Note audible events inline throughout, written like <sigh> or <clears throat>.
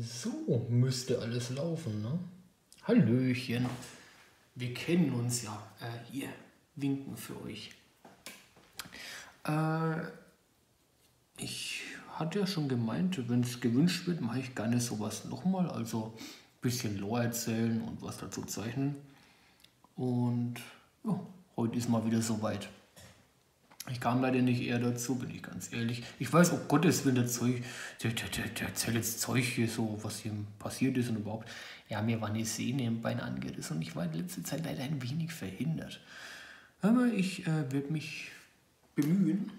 So müsste alles laufen, ne? Hallöchen. Wir kennen uns ja. Äh, hier, winken für euch. Äh, ich hatte ja schon gemeint, wenn es gewünscht wird, mache ich gerne sowas nochmal. Also ein bisschen Lore erzählen und was dazu zeichnen. Und ja, heute ist mal wieder soweit. Ich kam leider nicht eher dazu, bin ich ganz ehrlich. Ich weiß, oh Gottes Willen, der Zeug, der, der, der, der erzählt jetzt Zeug hier so, was ihm passiert ist und überhaupt. Ja, mir war eine Sehne im Bein angerissen und ich war in letzter Zeit leider ein wenig verhindert. Aber ich äh, werde mich bemühen,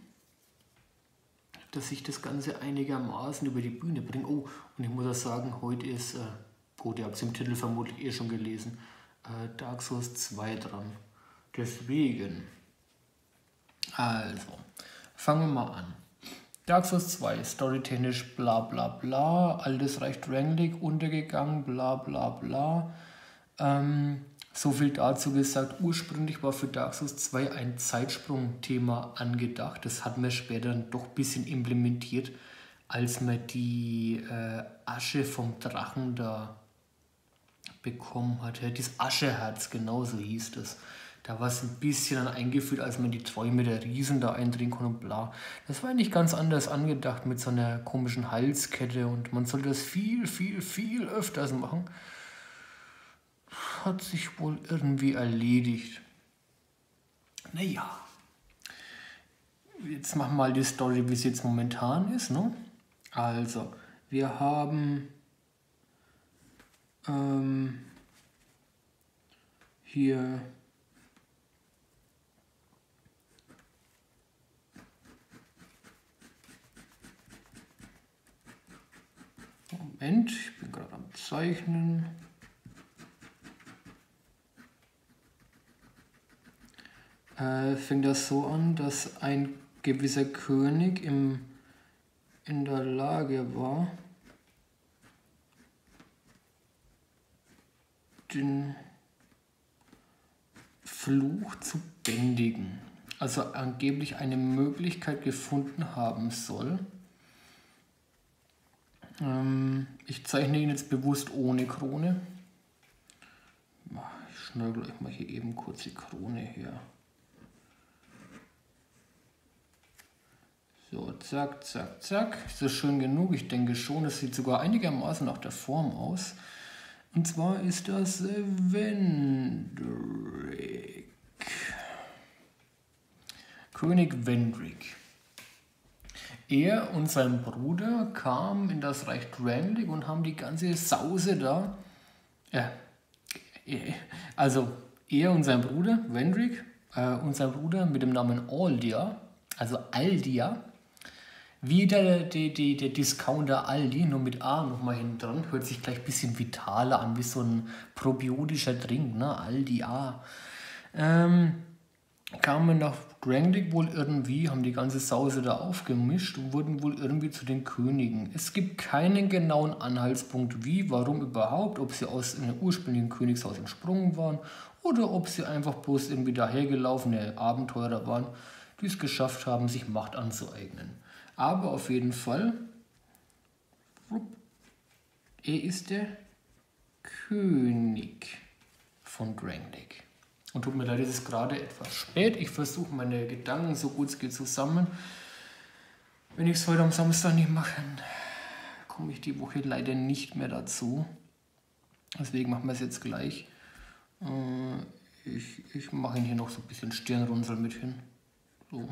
dass ich das Ganze einigermaßen über die Bühne bringe. Oh, und ich muss auch sagen, heute ist, äh, gut, ihr habt es im Titel vermutlich eh schon gelesen, äh, Dark Souls 2 dran. Deswegen also, fangen wir mal an. Dark Souls 2, storytechnisch bla bla bla, altes Reich Drangleic untergegangen, bla bla bla. Ähm, so viel dazu gesagt, ursprünglich war für Dark Souls 2 ein Zeitsprung-Thema angedacht. Das hat man später dann doch ein bisschen implementiert, als man die äh, Asche vom Drachen da bekommen hat. Das Ascheherz, genauso hieß das. Da war es ein bisschen dann eingeführt, als man die Träume der Riesen da eindringen konnte und bla. Das war nicht ganz anders angedacht mit so einer komischen Halskette und man sollte das viel, viel, viel öfters machen. Hat sich wohl irgendwie erledigt. Naja. Jetzt machen wir mal die Story, wie es jetzt momentan ist. Ne? Also, wir haben ähm, hier Moment, ich bin gerade am Zeichnen. Äh, fing das so an, dass ein gewisser König im, in der Lage war, den Fluch zu bändigen. Also angeblich eine Möglichkeit gefunden haben soll, ähm, ich zeichne ihn jetzt bewusst ohne Krone. Ich schnörgel euch mal hier eben kurz die Krone her. So, zack, zack, zack. Ist das schön genug? Ich denke schon. Das sieht sogar einigermaßen nach der Form aus. Und zwar ist das Wendrick. König Wendrick. Er und sein Bruder kamen in das Reich Drangleic und haben die ganze Sause da. Ja, also er und sein Bruder, Wendrick, äh, und sein Bruder mit dem Namen Aldia, also Aldia, wie der, der, der, der Discounter Aldi, nur mit A nochmal hinten dran, hört sich gleich ein bisschen vitaler an, wie so ein probiotischer Drink, ne? Aldi A. Ähm, kamen nach Grangdick wohl irgendwie, haben die ganze Sause da aufgemischt und wurden wohl irgendwie zu den Königen. Es gibt keinen genauen Anhaltspunkt, wie, warum überhaupt, ob sie aus einem ursprünglichen Königshaus entsprungen waren oder ob sie einfach bloß irgendwie dahergelaufene Abenteurer waren, die es geschafft haben, sich Macht anzueignen. Aber auf jeden Fall, er ist der König von Grangdick. Und tut mir leid, es ist gerade etwas spät. Ich versuche meine Gedanken so gut es geht zusammen. Wenn ich es heute am Samstag nicht mache, komme ich die Woche leider nicht mehr dazu. Deswegen machen wir es jetzt gleich. Äh, ich, ich mache ihn hier noch so ein bisschen Stirnrunzel mit hin. So.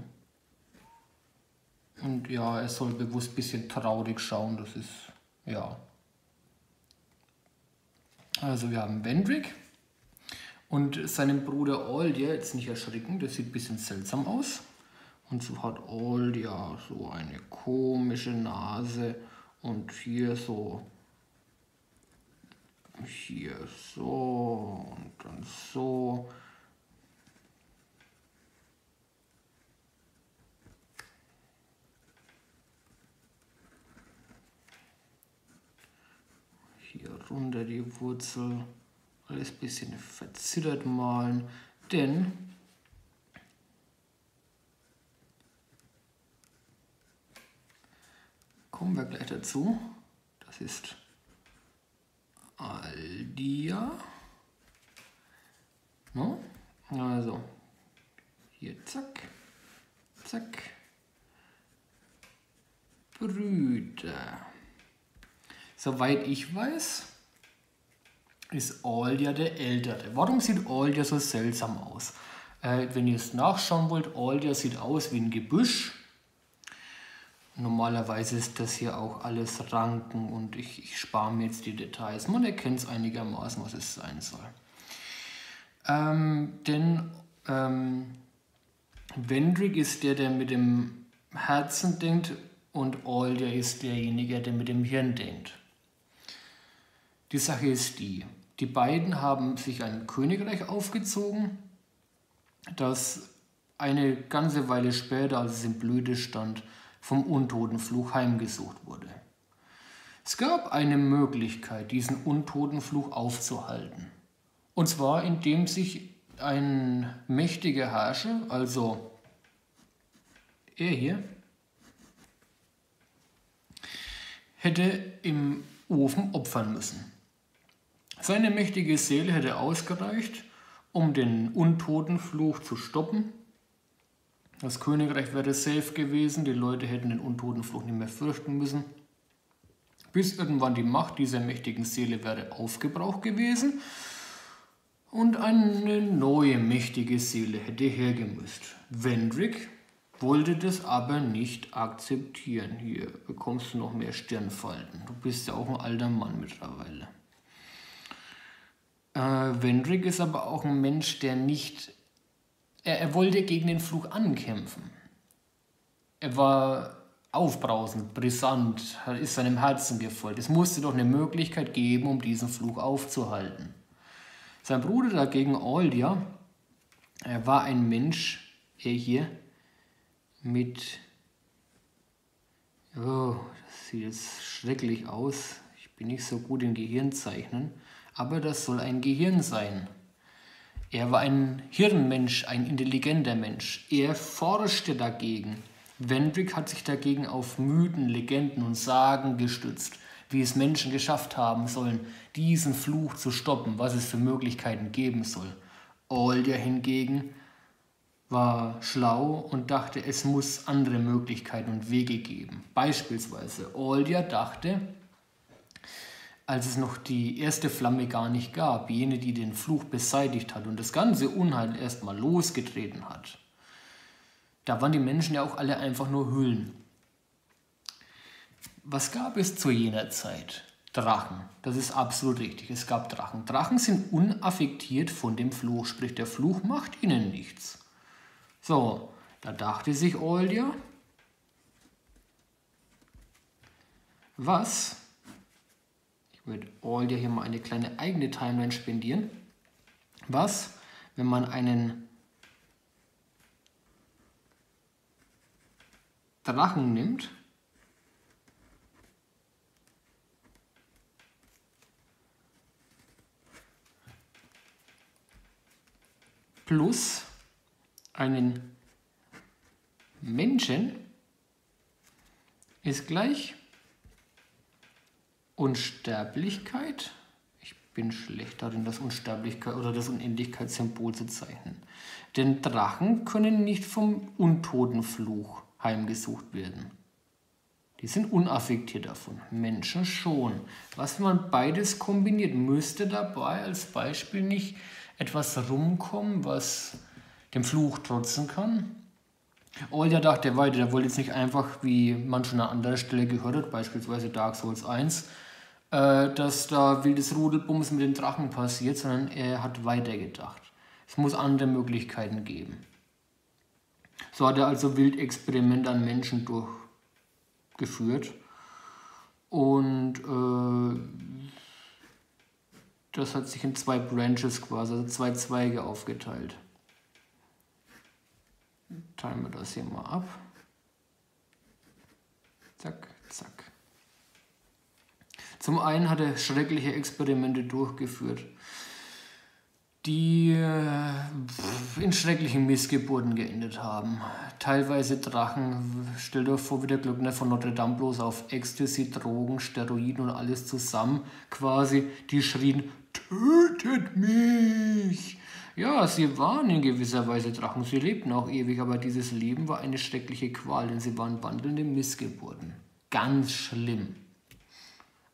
Und ja, er soll bewusst ein bisschen traurig schauen. Das ist, ja. Also wir haben Wendrick. Und seinem Bruder Aldia, jetzt nicht erschrecken, der sieht ein bisschen seltsam aus. Und so hat Aldia so eine komische Nase und hier so, hier so und dann so. Hier runter die Wurzel alles ein bisschen verzittert malen, denn kommen wir gleich dazu. Das ist Aldia. No? Also, hier, zack, zack. Brüder. Soweit ich weiß, ist Aldia der Ältere. Warum sieht Aldia so seltsam aus? Äh, wenn ihr es nachschauen wollt, Aldia sieht aus wie ein Gebüsch. Normalerweise ist das hier auch alles Ranken und ich, ich spare mir jetzt die Details. Man erkennt es einigermaßen, was es sein soll. Ähm, denn ähm, Wendrick ist der, der mit dem Herzen denkt und Aldia ist derjenige, der mit dem Hirn denkt. Die Sache ist die, die beiden haben sich ein Königreich aufgezogen, das eine ganze Weile später, als es in Blüte stand, vom Untotenfluch heimgesucht wurde. Es gab eine Möglichkeit, diesen Untotenfluch aufzuhalten. Und zwar indem sich ein mächtiger Herrscher, also er hier, hätte im Ofen opfern müssen. Seine mächtige Seele hätte ausgereicht, um den Untotenfluch zu stoppen. Das Königreich wäre safe gewesen, die Leute hätten den Untotenfluch nicht mehr fürchten müssen. Bis irgendwann die Macht dieser mächtigen Seele wäre aufgebraucht gewesen und eine neue mächtige Seele hätte hergemüsst. Wendrick wollte das aber nicht akzeptieren. Hier bekommst du noch mehr Stirnfalten. Du bist ja auch ein alter Mann mittlerweile. Äh, Wendrick ist aber auch ein Mensch, der nicht. Er, er wollte gegen den Fluch ankämpfen. Er war aufbrausend, brisant, ist seinem Herzen gefolgt. Es musste doch eine Möglichkeit geben, um diesen Fluch aufzuhalten. Sein Bruder dagegen, Aldia, er war ein Mensch, er hier, mit. Oh, das sieht jetzt schrecklich aus. Ich bin nicht so gut in Gehirnzeichnen aber das soll ein Gehirn sein. Er war ein Hirnmensch, ein intelligenter Mensch. Er forschte dagegen. Wendrick hat sich dagegen auf Mythen, Legenden und Sagen gestützt, wie es Menschen geschafft haben sollen, diesen Fluch zu stoppen, was es für Möglichkeiten geben soll. Aldia hingegen war schlau und dachte, es muss andere Möglichkeiten und Wege geben. Beispielsweise Aldia dachte, als es noch die erste Flamme gar nicht gab, jene, die den Fluch beseitigt hat und das ganze Unheil erstmal losgetreten hat. Da waren die Menschen ja auch alle einfach nur Hüllen. Was gab es zu jener Zeit? Drachen. Das ist absolut richtig. Es gab Drachen. Drachen sind unaffektiert von dem Fluch, sprich der Fluch macht ihnen nichts. So, da dachte sich Olja, was wird All ja hier mal eine kleine eigene Timeline spendieren. Was, wenn man einen Drachen nimmt plus einen Menschen ist gleich Unsterblichkeit. Ich bin schlecht darin, das Unsterblichkeit oder das Unendlichkeitssymbol zu zeichnen. Denn Drachen können nicht vom Untotenfluch heimgesucht werden. Die sind unaffektiert davon. Menschen schon. Was, wenn man beides kombiniert, müsste dabei als Beispiel nicht etwas rumkommen, was dem Fluch trotzen kann? Olja dachte weiter, der wollte jetzt nicht einfach, wie man schon an anderer Stelle gehört hat, beispielsweise Dark Souls 1, äh, dass da wildes Rudelbums mit den Drachen passiert, sondern er hat weitergedacht. Es muss andere Möglichkeiten geben. So hat er also Wildexperimente an Menschen durchgeführt. Und äh, das hat sich in zwei Branches quasi, also zwei Zweige aufgeteilt. Teilen wir das hier mal ab. Zack. Zum einen hat er schreckliche Experimente durchgeführt, die äh, in schrecklichen Missgeburten geendet haben. Teilweise Drachen, stell dir vor, wie der Glöckner von Notre Dame bloß auf Ecstasy, Drogen, Steroiden und alles zusammen quasi, die schrien, tötet mich! Ja, sie waren in gewisser Weise Drachen, sie lebten auch ewig, aber dieses Leben war eine schreckliche Qual, denn sie waren wandelnde Missgeburten. Ganz schlimm.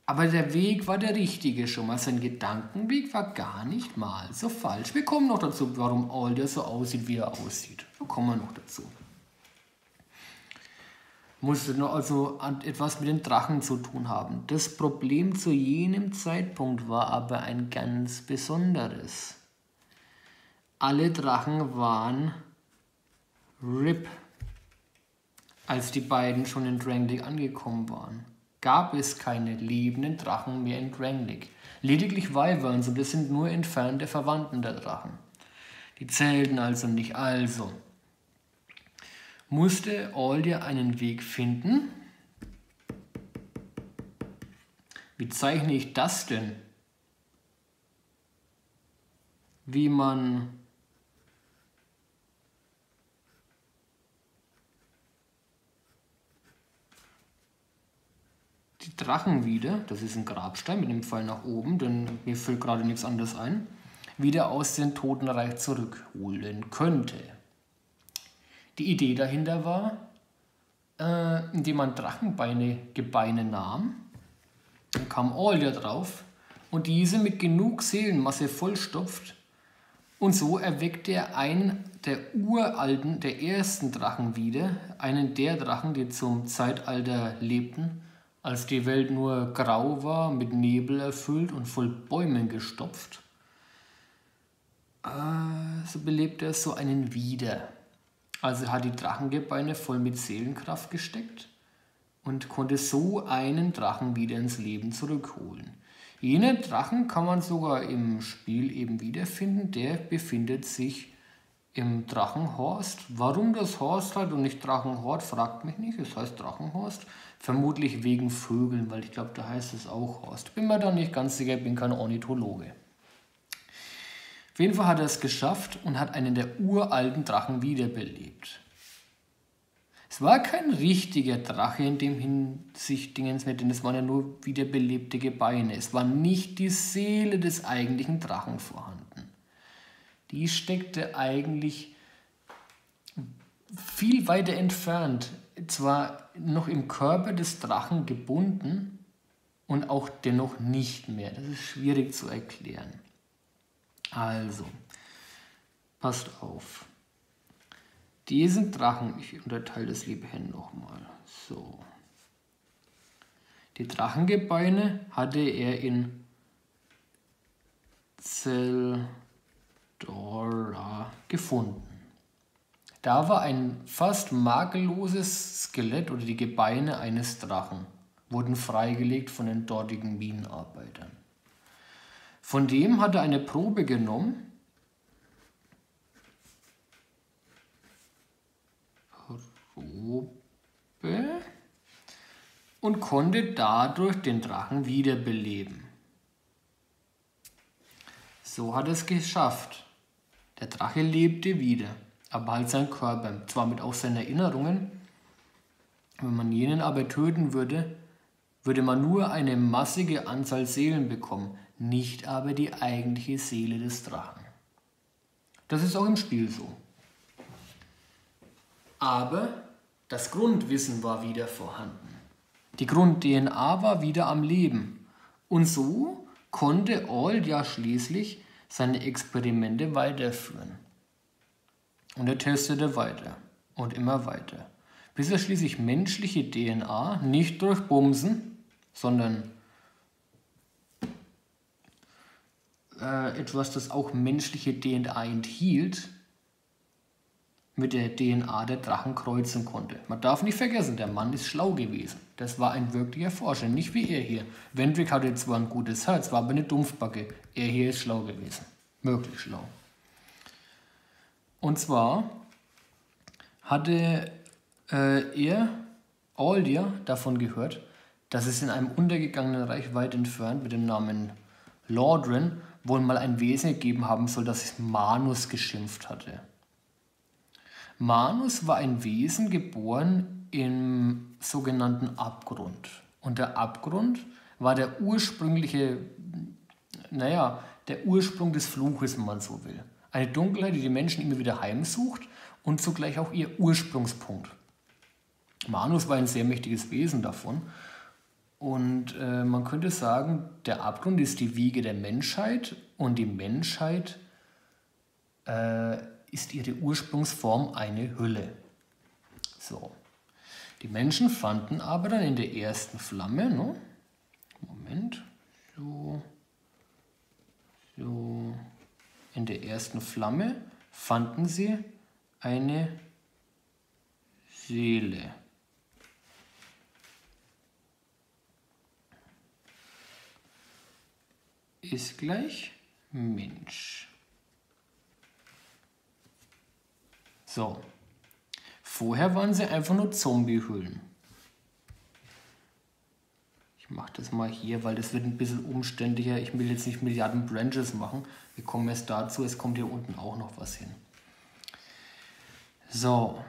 Aber der Weg war der richtige schon mal. Sein Gedankenweg war gar nicht mal so falsch. Wir kommen noch dazu, warum Alder so aussieht, wie er aussieht. Da kommen wir noch dazu. Noch also etwas mit den Drachen zu tun haben. Das Problem zu jenem Zeitpunkt war aber ein ganz besonderes. Alle Drachen waren RIP, als die beiden schon in Drangleic angekommen waren gab es keine lebenden Drachen mehr in Drangleic. Lediglich Wyverns und es sind nur entfernte Verwandten der Drachen. Die zählten also nicht. Also musste Aldir einen Weg finden. Wie zeichne ich das denn? Wie man die Drachen wieder, das ist ein Grabstein mit dem Pfeil nach oben, denn mir fällt gerade nichts anderes ein, wieder aus dem Totenreich zurückholen könnte. Die Idee dahinter war, äh, indem man Drachenbeine Gebeine nahm, dann kam Aldia drauf und diese mit genug Seelenmasse vollstopft und so erweckte er einen der uralten, der ersten Drachen wieder, einen der Drachen, die zum Zeitalter lebten, als die Welt nur grau war, mit Nebel erfüllt und voll Bäumen gestopft, äh, so belebte er so einen wieder. Also hat die Drachengebeine voll mit Seelenkraft gesteckt und konnte so einen Drachen wieder ins Leben zurückholen. Jener Drachen kann man sogar im Spiel eben wiederfinden, der befindet sich im Drachenhorst. Warum das Horst halt und nicht Drachenhort, fragt mich nicht. Es heißt Drachenhorst. Vermutlich wegen Vögeln, weil ich glaube, da heißt es auch Horst. Bin mir da nicht ganz sicher, bin kein Ornithologe. Auf jeden Fall hat er es geschafft und hat einen der uralten Drachen wiederbelebt. Es war kein richtiger Drache in dem Hinsicht, denn es waren ja nur wiederbelebte Gebeine. Es war nicht die Seele des eigentlichen Drachen vorhanden die steckte eigentlich viel weiter entfernt, zwar noch im Körper des Drachen gebunden und auch dennoch nicht mehr. Das ist schwierig zu erklären. Also, passt auf. Diesen Drachen, ich unterteile das liebe Hen nochmal. So. Die Drachengebeine hatte er in Zell Dora gefunden. Da war ein fast makelloses Skelett oder die Gebeine eines Drachen wurden freigelegt von den dortigen Minenarbeitern. Von dem hat er eine Probe genommen. Probe und konnte dadurch den Drachen wiederbeleben. So hat er es geschafft. Der Drache lebte wieder, aber halt sein Körper, zwar mit auch seinen Erinnerungen. Wenn man jenen aber töten würde, würde man nur eine massige Anzahl Seelen bekommen, nicht aber die eigentliche Seele des Drachen. Das ist auch im Spiel so. Aber das Grundwissen war wieder vorhanden. Die Grund-DNA war wieder am Leben. Und so konnte All ja schließlich seine Experimente weiterführen. Und er testete weiter und immer weiter, bis er schließlich menschliche DNA nicht durch Bumsen, sondern äh, etwas, das auch menschliche DNA enthielt, mit der DNA der Drachen kreuzen konnte. Man darf nicht vergessen, der Mann ist schlau gewesen. Das war ein wirklicher Forscher, nicht wie er hier. Wendwick hatte zwar ein gutes Herz, war aber eine Dumpfbacke. Er hier ist schlau gewesen. Wirklich schlau. Und zwar hatte äh, er, Aldir, davon gehört, dass es in einem untergegangenen Reich weit entfernt mit dem Namen Lordran wohl mal ein Wesen gegeben haben soll, das es Manus geschimpft hatte. Manus war ein Wesen geboren im sogenannten Abgrund. Und der Abgrund war der ursprüngliche, naja, der Ursprung des Fluches, wenn man so will. Eine Dunkelheit, die die Menschen immer wieder heimsucht und zugleich auch ihr Ursprungspunkt. Manus war ein sehr mächtiges Wesen davon. Und äh, man könnte sagen, der Abgrund ist die Wiege der Menschheit und die Menschheit äh, ist ihre Ursprungsform eine Hülle. So. Die Menschen fanden aber dann in der ersten Flamme, ne? Moment, so, so, in der ersten Flamme fanden sie eine Seele. ist gleich Mensch. So. Vorher waren sie einfach nur Zombiehüllen. Ich mache das mal hier, weil das wird ein bisschen umständlicher. Ich will jetzt nicht Milliarden Branches machen. Wir kommen erst dazu. Es kommt hier unten auch noch was hin. So.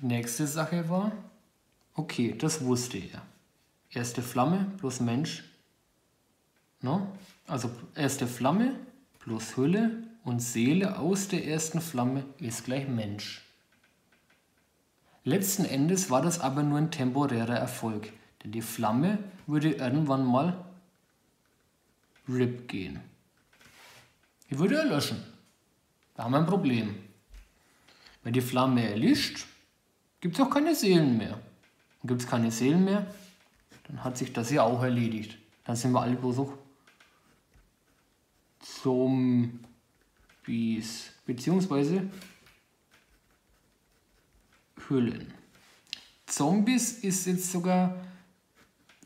Nächste Sache war, okay, das wusste er erste Flamme plus Mensch. No? Also erste Flamme plus Hülle und Seele aus der ersten Flamme ist gleich Mensch. Letzten Endes war das aber nur ein temporärer Erfolg, denn die Flamme würde irgendwann mal RIP gehen. Die würde erlöschen. Da haben wir ein Problem. Wenn die Flamme erlischt, gibt es auch keine Seelen mehr. Gibt es keine Seelen mehr, dann hat sich das ja auch erledigt. Dann sind wir alle bloß noch Zombies. Beziehungsweise Hüllen. Zombies ist jetzt sogar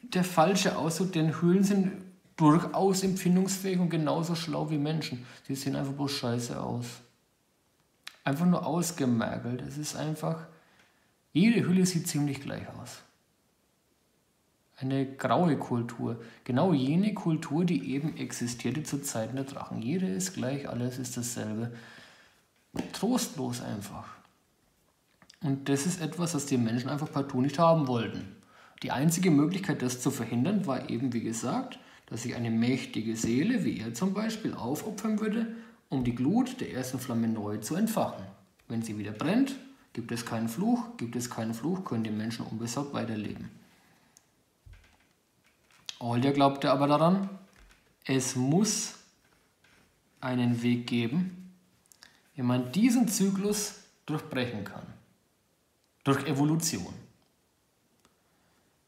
der falsche Ausdruck, denn Hüllen sind durchaus empfindungsfähig und genauso schlau wie Menschen. Sie sehen einfach bloß scheiße aus. Einfach nur ausgemergelt. Es ist einfach, jede Hülle sieht ziemlich gleich aus eine graue Kultur. Genau jene Kultur, die eben existierte zu Zeiten der Drachen. Jede ist gleich, alles ist dasselbe. Trostlos einfach. Und das ist etwas, was die Menschen einfach partout nicht haben wollten. Die einzige Möglichkeit, das zu verhindern, war eben, wie gesagt, dass sich eine mächtige Seele, wie er zum Beispiel, aufopfern würde, um die Glut der ersten Flamme neu zu entfachen. Wenn sie wieder brennt, gibt es keinen Fluch, gibt es keinen Fluch, können die Menschen unbesorgt weiterleben. Alder glaubte aber daran, es muss einen Weg geben, wie man diesen Zyklus durchbrechen kann. Durch Evolution.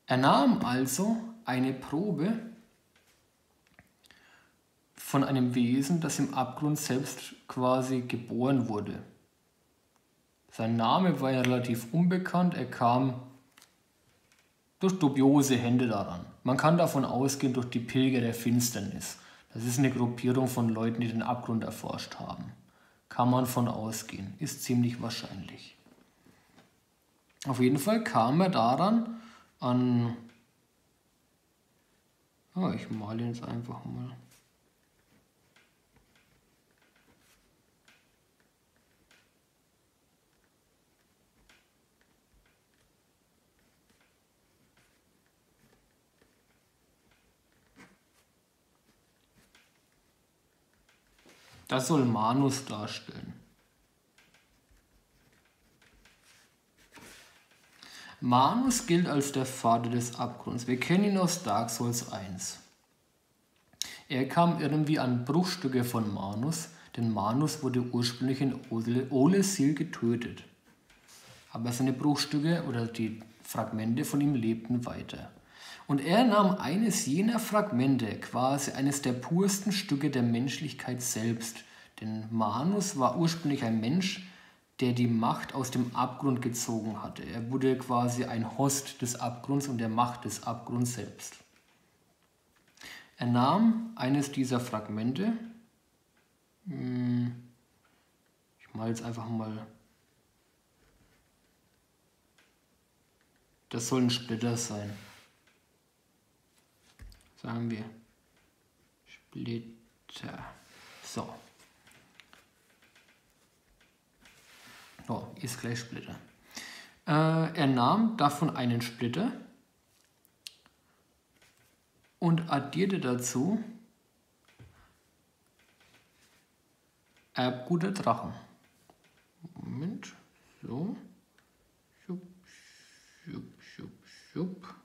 Er nahm also eine Probe von einem Wesen, das im Abgrund selbst quasi geboren wurde. Sein Name war ja relativ unbekannt, er kam durch dubiose Hände daran. Man kann davon ausgehen, durch die Pilger der Finsternis. Das ist eine Gruppierung von Leuten, die den Abgrund erforscht haben. Kann man von ausgehen. Ist ziemlich wahrscheinlich. Auf jeden Fall kam er daran an. Oh, ich male jetzt einfach mal. Das soll Manus darstellen. Manus gilt als der Vater des Abgrunds. Wir kennen ihn aus Dark Souls 1. Er kam irgendwie an Bruchstücke von Manus, denn Manus wurde ursprünglich in Olesil getötet. Aber seine Bruchstücke oder die Fragmente von ihm lebten weiter. Und er nahm eines jener Fragmente, quasi eines der pursten Stücke der Menschlichkeit selbst. Denn Manus war ursprünglich ein Mensch, der die Macht aus dem Abgrund gezogen hatte. Er wurde quasi ein Host des Abgrunds und der Macht des Abgrunds selbst. Er nahm eines dieser Fragmente, hm, ich mal jetzt einfach mal, das soll ein Splitter sein. Sagen wir Splitter. So. Oh, ist gleich Splitter. Äh, er nahm davon einen Splitter und addierte dazu Erbguter Drachen. Moment, so. Schupp, schupp, schupp, schupp.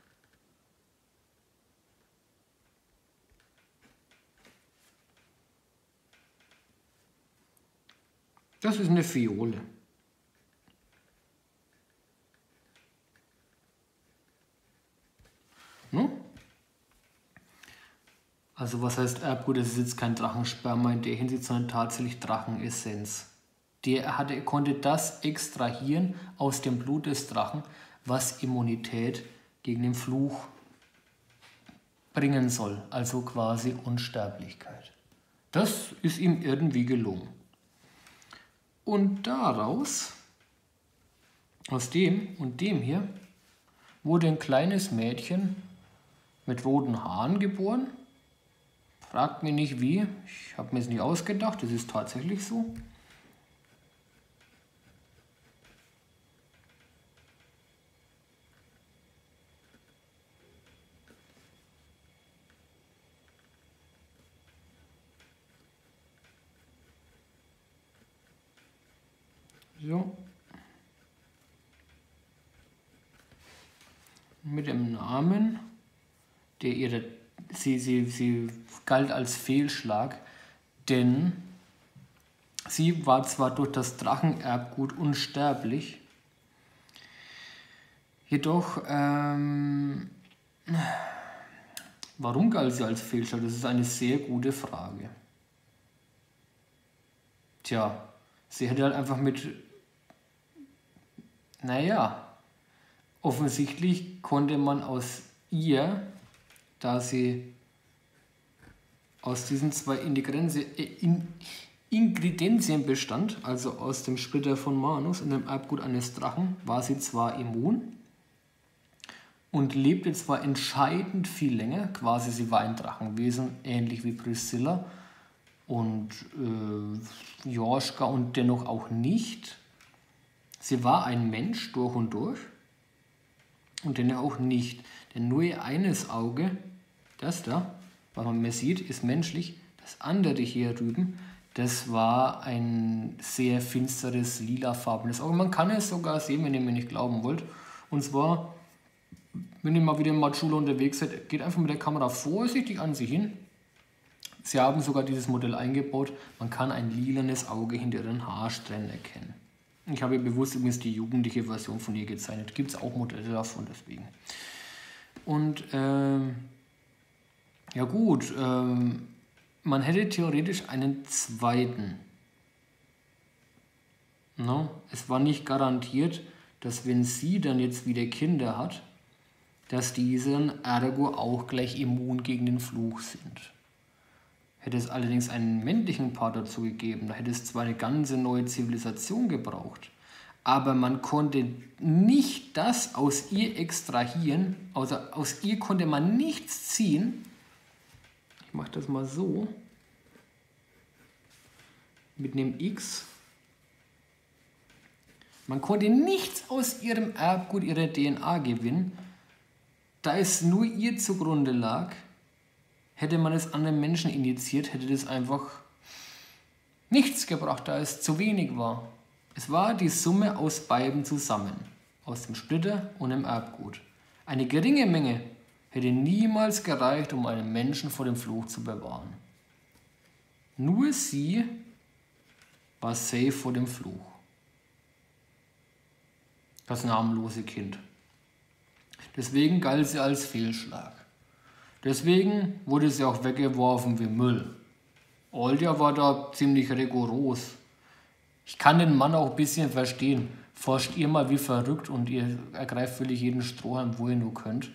Das ist eine Fiole. Hm? Also was heißt Erbgut? Es ist jetzt kein Drachensperma in der Hinsicht, sondern tatsächlich Drachenessenz. Der hatte, konnte das extrahieren aus dem Blut des Drachen, was Immunität gegen den Fluch bringen soll, also quasi Unsterblichkeit. Das ist ihm irgendwie gelungen. Und daraus, aus dem und dem hier, wurde ein kleines Mädchen mit roten Haaren geboren. Fragt mich nicht wie, ich habe mir es nicht ausgedacht, das ist tatsächlich. So. Mit dem Namen, der ihre, sie, sie, sie galt als Fehlschlag, denn sie war zwar durch das Drachenerbgut unsterblich, jedoch, ähm, warum galt sie als Fehlschlag? Das ist eine sehr gute Frage. Tja, sie hätte halt einfach mit naja, offensichtlich konnte man aus ihr, da sie aus diesen zwei äh, Ingredienzien bestand, also aus dem Splitter von Manus und dem Erbgut eines Drachen, war sie zwar immun und lebte zwar entscheidend viel länger, quasi sie war ein Drachenwesen, ähnlich wie Priscilla und äh, Jorschka und dennoch auch nicht. Sie war ein Mensch durch und durch und dennoch auch nicht. Denn nur eines Auge, das da, was man mehr sieht, ist menschlich. Das andere hier drüben, das war ein sehr finsteres, lilafarbenes Auge. Man kann es sogar sehen, wenn ihr mir nicht glauben wollt. Und zwar, wenn ihr mal wieder in Matschula unterwegs seid, geht einfach mit der Kamera vorsichtig an sie hin. Sie haben sogar dieses Modell eingebaut. Man kann ein lilanes Auge hinter ihren Haarsträhnen erkennen. Ich habe bewusst übrigens die jugendliche Version von ihr gezeichnet. Gibt es auch Modelle davon, deswegen. Und ähm, ja gut, ähm, man hätte theoretisch einen zweiten. No? Es war nicht garantiert, dass wenn sie dann jetzt wieder Kinder hat, dass diese ergo auch gleich immun gegen den Fluch sind. Hätte es allerdings einen männlichen Part dazu gegeben, da hätte es zwar eine ganze neue Zivilisation gebraucht, aber man konnte nicht das aus ihr extrahieren, also aus ihr konnte man nichts ziehen. Ich mache das mal so. Mit einem X. Man konnte nichts aus ihrem Erbgut, ihrer DNA gewinnen, da es nur ihr zugrunde lag Hätte man es anderen Menschen injiziert, hätte das einfach nichts gebracht, da es zu wenig war. Es war die Summe aus beiden zusammen, aus dem Splitter und dem Erbgut. Eine geringe Menge hätte niemals gereicht, um einen Menschen vor dem Fluch zu bewahren. Nur sie war safe vor dem Fluch. Das namenlose Kind. Deswegen galt sie als Fehlschlag. Deswegen wurde sie auch weggeworfen wie Müll. Olja war da ziemlich rigoros. Ich kann den Mann auch ein bisschen verstehen. Forscht ihr mal wie verrückt und ihr ergreift völlig jeden Strohhalm, wo ihr nur könnt.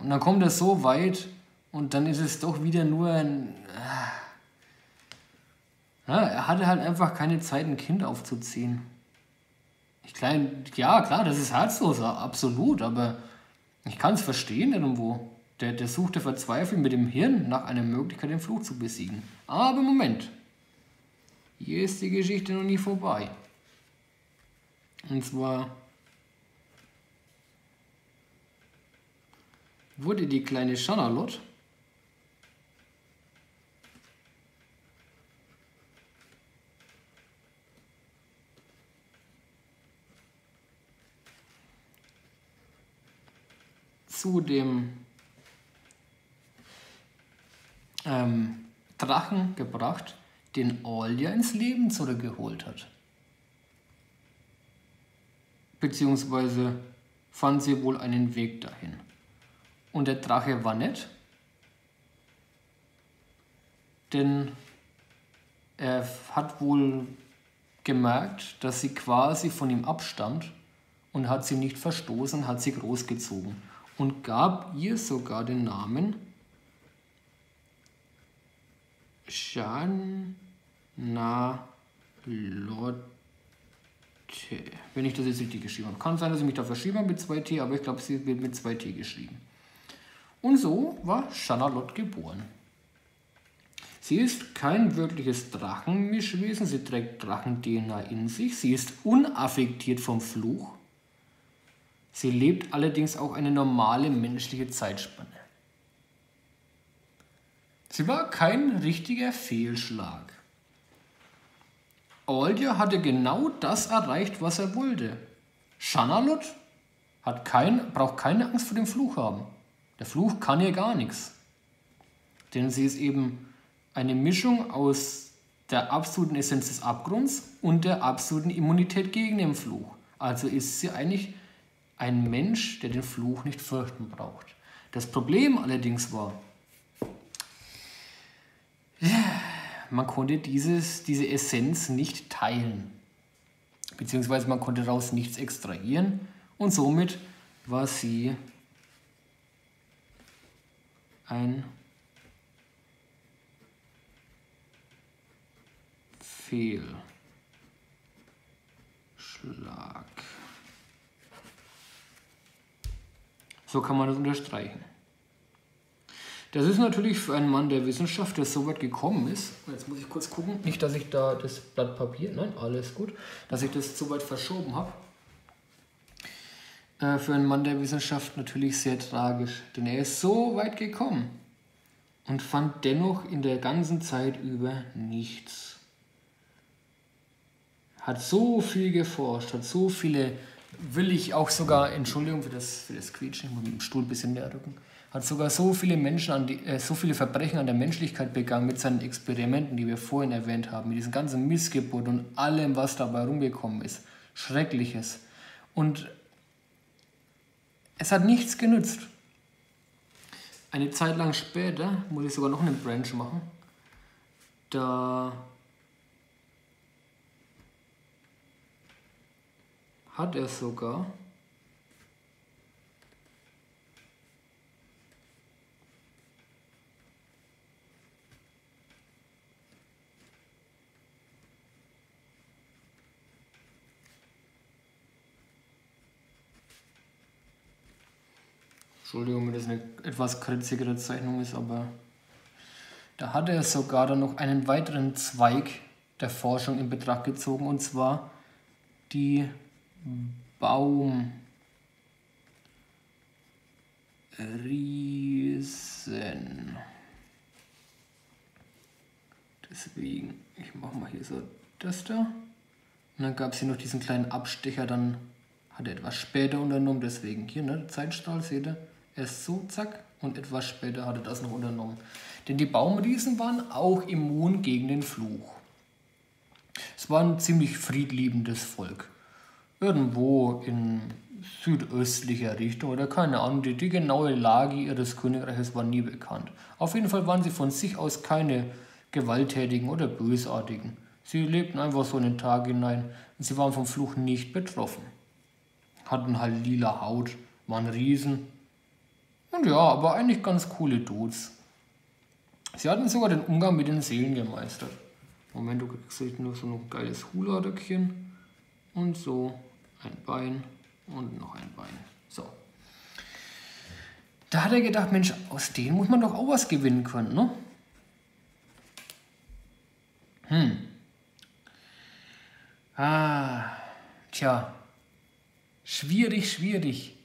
Und dann kommt er so weit und dann ist es doch wieder nur ein. Ja, er hatte halt einfach keine Zeit, ein Kind aufzuziehen. Ich klein, ja, klar, das ist herzlos, absolut, aber ich kann es verstehen irgendwo. Der, der suchte verzweifelt mit dem Hirn nach einer Möglichkeit, den Fluch zu besiegen. Aber Moment, hier ist die Geschichte noch nie vorbei. Und zwar wurde die kleine Charlotte zu dem ähm, Drachen gebracht, den Alja ins Leben zurückgeholt hat. Beziehungsweise fand sie wohl einen Weg dahin. Und der Drache war nett, denn er hat wohl gemerkt, dass sie quasi von ihm abstammt und hat sie nicht verstoßen, hat sie großgezogen und gab ihr sogar den Namen Janalotte. Wenn ich das jetzt richtig geschrieben habe. Kann sein, dass ich mich da verschrieben habe mit zwei T, aber ich glaube, sie wird mit zwei T geschrieben. Und so war Charlotte geboren. Sie ist kein wirkliches Drachenmischwesen, sie trägt Drachen-DNA in sich, sie ist unaffektiert vom Fluch. Sie lebt allerdings auch eine normale menschliche Zeitspanne. Sie war kein richtiger Fehlschlag. Aldia hatte genau das erreicht, was er wollte. Chanalot hat kein, braucht keine Angst vor dem Fluch haben. Der Fluch kann ihr gar nichts. Denn sie ist eben eine Mischung aus der absoluten Essenz des Abgrunds und der absoluten Immunität gegen den Fluch. Also ist sie eigentlich ein Mensch, der den Fluch nicht fürchten braucht. Das Problem allerdings war, man konnte dieses, diese Essenz nicht teilen, beziehungsweise man konnte daraus nichts extrahieren und somit war sie ein Fehlschlag. So kann man das unterstreichen. Das ist natürlich für einen Mann der Wissenschaft, der so weit gekommen ist, jetzt muss ich kurz gucken, nicht, dass ich da das Blatt Papier, nein, alles gut, dass ich das so weit verschoben habe. Äh, für einen Mann der Wissenschaft natürlich sehr tragisch, denn er ist so weit gekommen und fand dennoch in der ganzen Zeit über nichts. Hat so viel geforscht, hat so viele will ich auch sogar, Entschuldigung für das, für das Quietschen, ich muss mit dem Stuhl ein bisschen näher rücken, hat sogar so viele Menschen an die, äh, so viele Verbrechen an der Menschlichkeit begangen mit seinen Experimenten, die wir vorhin erwähnt haben, mit diesem ganzen Missgeburt und allem, was dabei rumgekommen ist. Schreckliches. Und es hat nichts genützt. Eine Zeit lang später muss ich sogar noch einen Branch machen. Da Hat er sogar. Entschuldigung, wenn das eine etwas kritzigere Zeichnung ist, aber da hat er sogar dann noch einen weiteren Zweig der Forschung in Betracht gezogen, und zwar die Baum. Riesen. Deswegen, ich mache mal hier so das da. Und dann gab es hier noch diesen kleinen Abstecher, dann hat er etwas später unternommen, deswegen hier, ne, Zeitstrahl, seht ihr? Erst so, zack, und etwas später hat er das noch unternommen. Denn die Baumriesen waren auch immun gegen den Fluch. Es war ein ziemlich friedliebendes Volk irgendwo in südöstlicher Richtung oder keine Ahnung. Die, die genaue Lage ihres Königreiches war nie bekannt. Auf jeden Fall waren sie von sich aus keine gewalttätigen oder bösartigen. Sie lebten einfach so in den Tag hinein und sie waren vom Fluch nicht betroffen. Hatten halt lila Haut, waren Riesen. Und ja, aber eigentlich ganz coole Dudes. Sie hatten sogar den Umgang mit den Seelen gemeistert. Moment, du kriegst nur so ein geiles Hula-Röckchen und so ein Bein und noch ein Bein. So. da hat er gedacht, Mensch, aus denen muss man doch auch was gewinnen können, ne? Hm. Ah, tja. Schwierig, schwierig.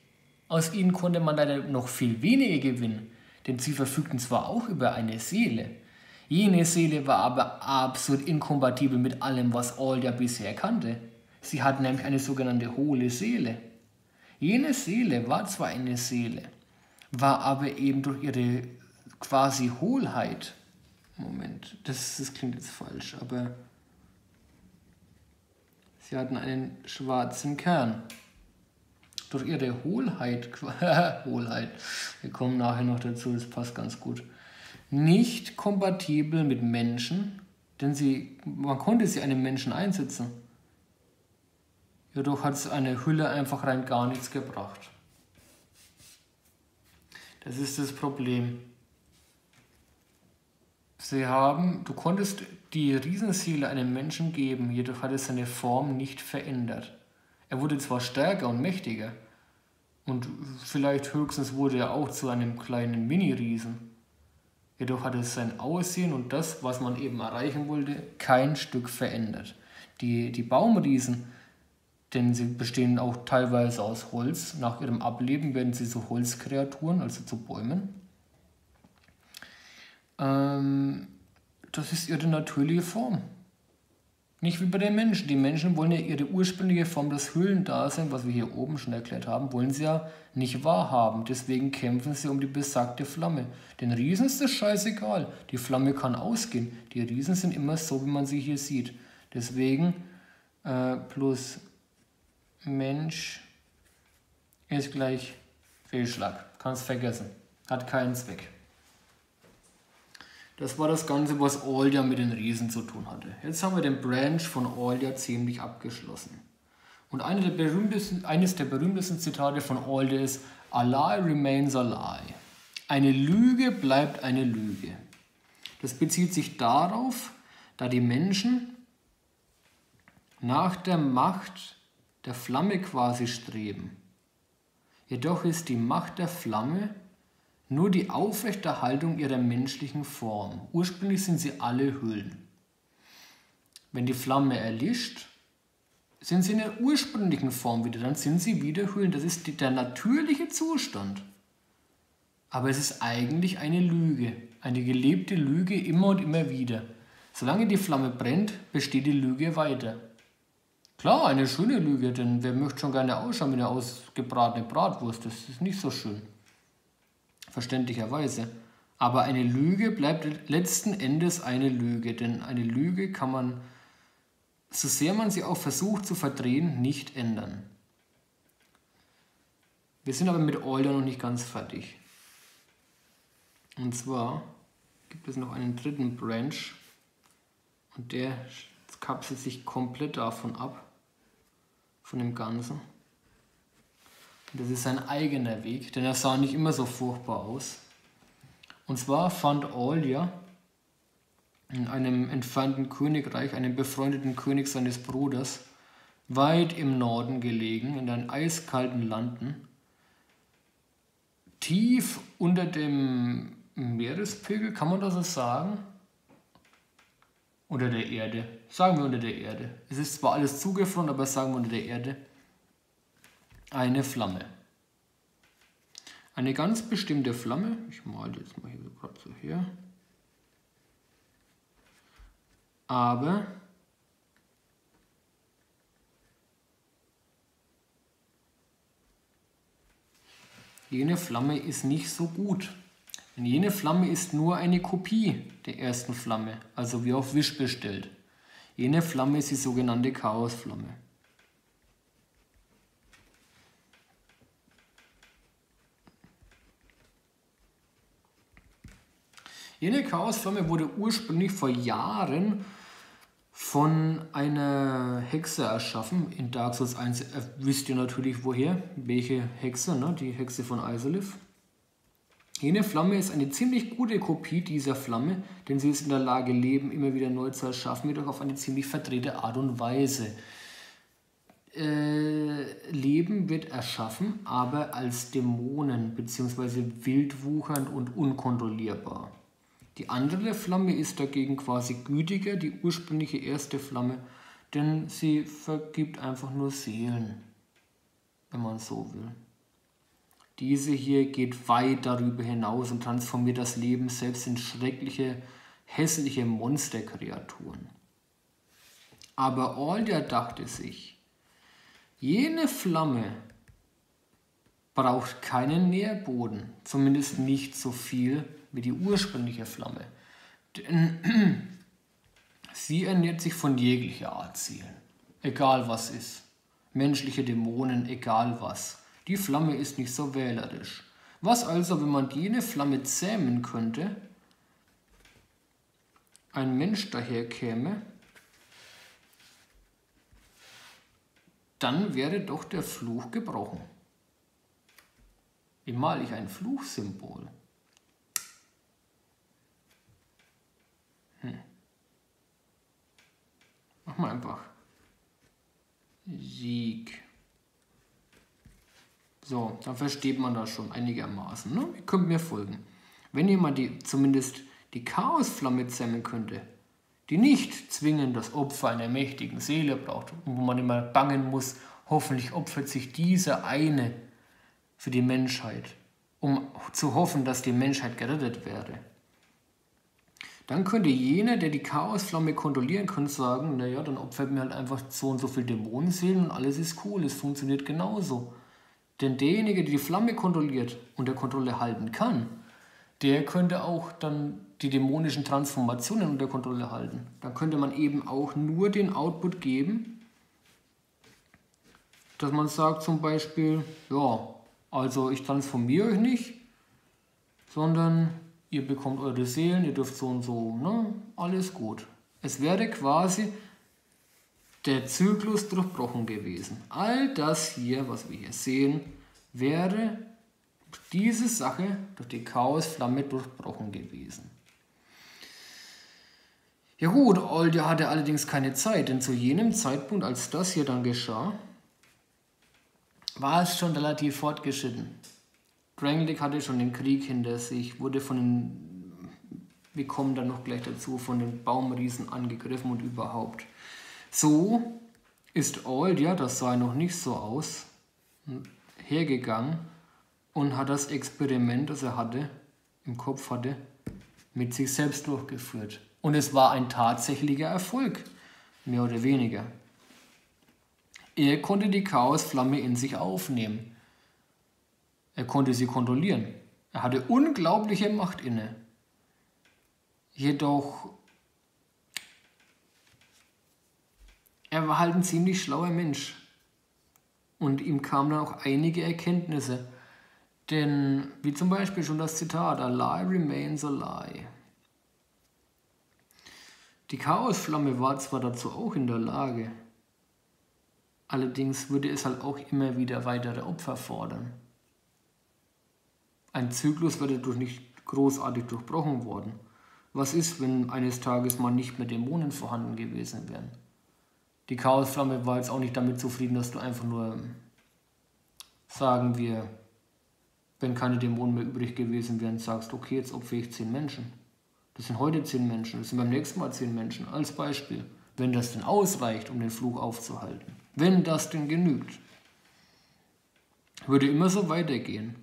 Aus ihnen konnte man leider noch viel weniger gewinnen, denn sie verfügten zwar auch über eine Seele. Jene Seele war aber absolut inkompatibel mit allem, was Aldia bisher kannte. Sie hat nämlich eine sogenannte hohle Seele. Jene Seele war zwar eine Seele, war aber eben durch ihre quasi Hohlheit Moment, das, das klingt jetzt falsch, aber sie hatten einen schwarzen Kern. Durch ihre Hohlheit, <laughs> Hohlheit, wir kommen nachher noch dazu, das passt ganz gut, nicht kompatibel mit Menschen, denn sie, man konnte sie einem Menschen einsetzen. Jedoch hat es eine Hülle einfach rein gar nichts gebracht. Das ist das Problem. Sie haben, du konntest die Riesenseele einem Menschen geben, jedoch hat es seine Form nicht verändert. Er wurde zwar stärker und mächtiger und vielleicht höchstens wurde er auch zu einem kleinen Mini-Riesen. Jedoch hat es sein Aussehen und das, was man eben erreichen wollte, kein Stück verändert. Die, die Baumriesen, denn sie bestehen auch teilweise aus Holz, nach ihrem Ableben werden sie zu Holzkreaturen, also zu Bäumen. Ähm, das ist ihre natürliche Form. Nicht wie bei den Menschen. Die Menschen wollen ja ihre ursprüngliche Form, das Höhlendasein, was wir hier oben schon erklärt haben, wollen sie ja nicht wahrhaben. Deswegen kämpfen sie um die besagte Flamme. Den Riesen ist das scheißegal. Die Flamme kann ausgehen. Die Riesen sind immer so, wie man sie hier sieht. Deswegen äh, plus Mensch ist gleich Fehlschlag. Kannst vergessen. Hat keinen Zweck. Das war das Ganze, was Aldia mit den Riesen zu tun hatte. Jetzt haben wir den Branch von Aldia ziemlich abgeschlossen. Und der eines der berühmtesten Zitate von Aldia ist, A lie remains a lie. Eine Lüge bleibt eine Lüge. Das bezieht sich darauf, da die Menschen nach der Macht der Flamme quasi streben. Jedoch ist die Macht der Flamme nur die Aufrechterhaltung ihrer menschlichen Form. Ursprünglich sind sie alle Hüllen. Wenn die Flamme erlischt, sind sie in der ursprünglichen Form wieder, dann sind sie wieder Hüllen. Das ist der natürliche Zustand. Aber es ist eigentlich eine Lüge, eine gelebte Lüge immer und immer wieder. Solange die Flamme brennt, besteht die Lüge weiter. Klar, eine schöne Lüge, denn wer möchte schon gerne ausschauen wie eine ausgebratene Bratwurst? Das ist nicht so schön verständlicherweise. Aber eine Lüge bleibt letzten Endes eine Lüge, denn eine Lüge kann man, so sehr man sie auch versucht zu verdrehen, nicht ändern. Wir sind aber mit Euler noch nicht ganz fertig. Und zwar gibt es noch einen dritten Branch und der kapselt sich komplett davon ab, von dem Ganzen. Das ist sein eigener Weg, denn er sah nicht immer so furchtbar aus. Und zwar fand Aulia in einem entfernten Königreich einen befreundeten König seines Bruders, weit im Norden gelegen, in den eiskalten Landen, tief unter dem Meerespegel, kann man das so sagen? Unter der Erde. Sagen wir unter der Erde. Es ist zwar alles zugefroren, aber sagen wir unter der Erde eine Flamme. Eine ganz bestimmte Flamme, ich male die jetzt mal hier gerade so her, aber jene Flamme ist nicht so gut. Denn jene Flamme ist nur eine Kopie der ersten Flamme, also wie auf Wisch bestellt. Jene Flamme ist die sogenannte Chaosflamme. Jene Chaosflamme wurde ursprünglich vor Jahren von einer Hexe erschaffen. In Dark Souls 1 äh, wisst ihr natürlich woher, welche Hexe, ne? die Hexe von Isolith. Jene Flamme ist eine ziemlich gute Kopie dieser Flamme, denn sie ist in der Lage, Leben immer wieder neu zu erschaffen, jedoch auf eine ziemlich verdrehte Art und Weise. äh, Leben wird erschaffen, aber als Dämonen bzw. wildwuchernd und unkontrollierbar. Die andere Flamme ist dagegen quasi gütiger, die ursprüngliche erste Flamme, denn sie vergibt einfach nur Seelen, wenn man so will. Diese hier geht weit darüber hinaus und transformiert das Leben selbst in schreckliche, hässliche Monsterkreaturen. Aber Aldia dachte sich, jene Flamme braucht keinen Nährboden, zumindest nicht so viel wie die ursprüngliche Flamme. Denn <clears throat> sie ernährt sich von jeglicher Art Seelen, egal was ist. Menschliche Dämonen, egal was. Die Flamme ist nicht so wählerisch. Was also, wenn man jene Flamme zähmen könnte, ein Mensch daherkäme, dann wäre doch der Fluch gebrochen. Wie male ich ein Fluchsymbol? Mach mal einfach. Sieg. So, dann versteht man das schon einigermaßen. Ne? Ihr könnt mir folgen. Wenn jemand die, zumindest die Chaosflamme zähmen könnte, die nicht zwingend das Opfer einer mächtigen Seele braucht wo man immer bangen muss, hoffentlich opfert sich dieser eine für die Menschheit, um zu hoffen, dass die Menschheit gerettet werde. Dann könnte jener, der die Chaosflamme kontrollieren kann, sagen, naja, dann opfert mir halt einfach so und so viel Dämonenseelen und alles ist cool, es funktioniert genauso. Denn derjenige, der die Flamme kontrolliert und der Kontrolle halten kann, der könnte auch dann die dämonischen Transformationen unter Kontrolle halten. Dann könnte man eben auch nur den Output geben, dass man sagt zum Beispiel, ja, also ich transformiere euch nicht, sondern ihr bekommt eure Seelen, ihr dürft so und so, ne? alles gut. Es wäre quasi der Zyklus durchbrochen gewesen. All das hier, was wir hier sehen, wäre diese Sache durch die Chaosflamme durchbrochen gewesen. Ja gut, Olja hatte allerdings keine Zeit, denn zu jenem Zeitpunkt, als das hier dann geschah, war es schon relativ fortgeschritten. Drangleic hatte schon den Krieg hinter sich, wurde von den, wir kommen dann noch gleich dazu, von den Baumriesen angegriffen und überhaupt. So ist Aldia, das sah noch nicht so aus, hergegangen und hat das Experiment, das er hatte, im Kopf hatte, mit sich selbst durchgeführt. Und es war ein tatsächlicher Erfolg, mehr oder weniger. Er konnte die Chaosflamme in sich aufnehmen. Er konnte sie kontrollieren. Er hatte unglaubliche Macht inne. Jedoch, er war halt ein ziemlich schlauer Mensch. Und ihm kamen dann auch einige Erkenntnisse. Denn, wie zum Beispiel schon das Zitat, a lie remains a lie. Die Chaosflamme war zwar dazu auch in der Lage, allerdings würde es halt auch immer wieder weitere Opfer fordern. Ein Zyklus wäre dadurch nicht großartig durchbrochen worden. Was ist, wenn eines Tages mal nicht mehr Dämonen vorhanden gewesen wären? Die Chaosflamme war jetzt auch nicht damit zufrieden, dass du einfach nur, sagen wir, wenn keine Dämonen mehr übrig gewesen wären, sagst, okay, jetzt opfere ich zehn Menschen. Das sind heute zehn Menschen, das sind beim nächsten Mal zehn Menschen, als Beispiel. Wenn das denn ausreicht, um den Fluch aufzuhalten. Wenn das denn genügt. Würde immer so weitergehen.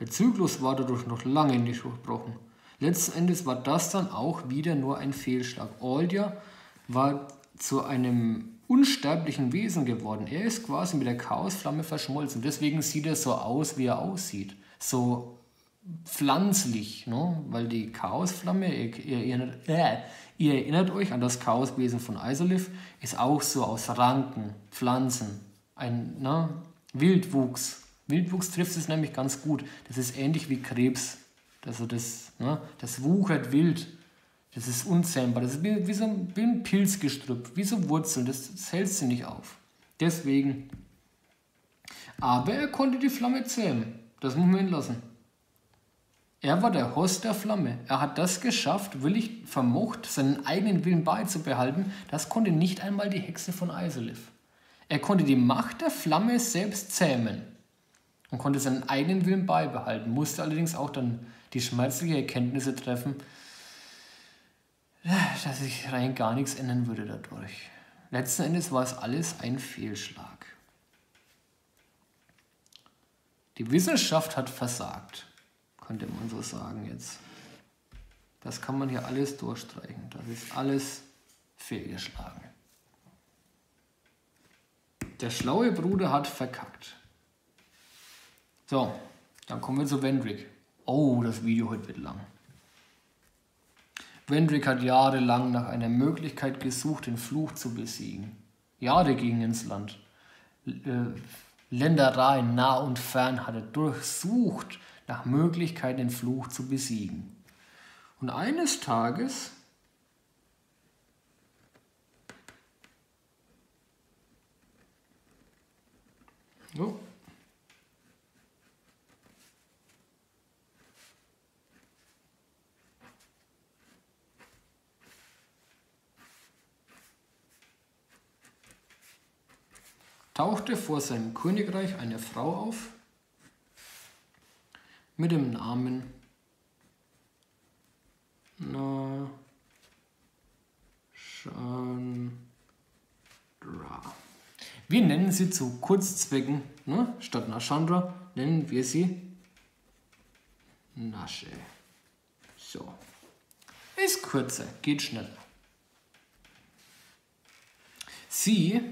Der Zyklus war dadurch noch lange nicht durchbrochen. Letzten Endes war das dann auch wieder nur ein Fehlschlag. Aldia war zu einem unsterblichen Wesen geworden. Er ist quasi mit der Chaosflamme verschmolzen. Deswegen sieht er so aus, wie er aussieht. So pflanzlich, ne? weil die Chaosflamme, ihr, ihr, erinnert, äh, ihr erinnert euch an das Chaoswesen von Isolith, ist auch so aus Ranken, Pflanzen, ein ne? Wildwuchs. Wildwuchs trifft es nämlich ganz gut. Das ist ähnlich wie Krebs. Also das, ne? das wuchert wild. Das ist unzähmbar. Das ist wie, wie so ein, wie ein Pilzgestrüpp, wie so Wurzeln. Das, das hält sie nicht auf. Deswegen. Aber er konnte die Flamme zähmen. Das muss man ihn lassen. Er war der Host der Flamme. Er hat das geschafft, willig vermocht, seinen eigenen Willen beizubehalten. Das konnte nicht einmal die Hexe von Isolith. Er konnte die Macht der Flamme selbst zähmen und konnte seinen eigenen Willen beibehalten, musste allerdings auch dann die schmerzliche Erkenntnisse treffen, dass sich rein gar nichts ändern würde dadurch. Letzten Endes war es alles ein Fehlschlag. Die Wissenschaft hat versagt, könnte man so sagen jetzt. Das kann man hier alles durchstreichen. Das ist alles fehlgeschlagen. Der schlaue Bruder hat verkackt. So, dann kommen wir zu Wendrick. Oh, das Video heute wird lang. Wendrick hat jahrelang nach einer Möglichkeit gesucht, den Fluch zu besiegen. Jahre gingen ins Land. Äh, Ländereien nah und fern hat er durchsucht nach Möglichkeit, den Fluch zu besiegen. Und eines Tages oh, tauchte vor seinem Königreich eine Frau auf mit dem Namen Na Chandra. Wir nennen sie zu Kurzzwecken, ne? statt Nashandra nennen wir sie Nasche. So. Ist kürzer, geht schneller. Sie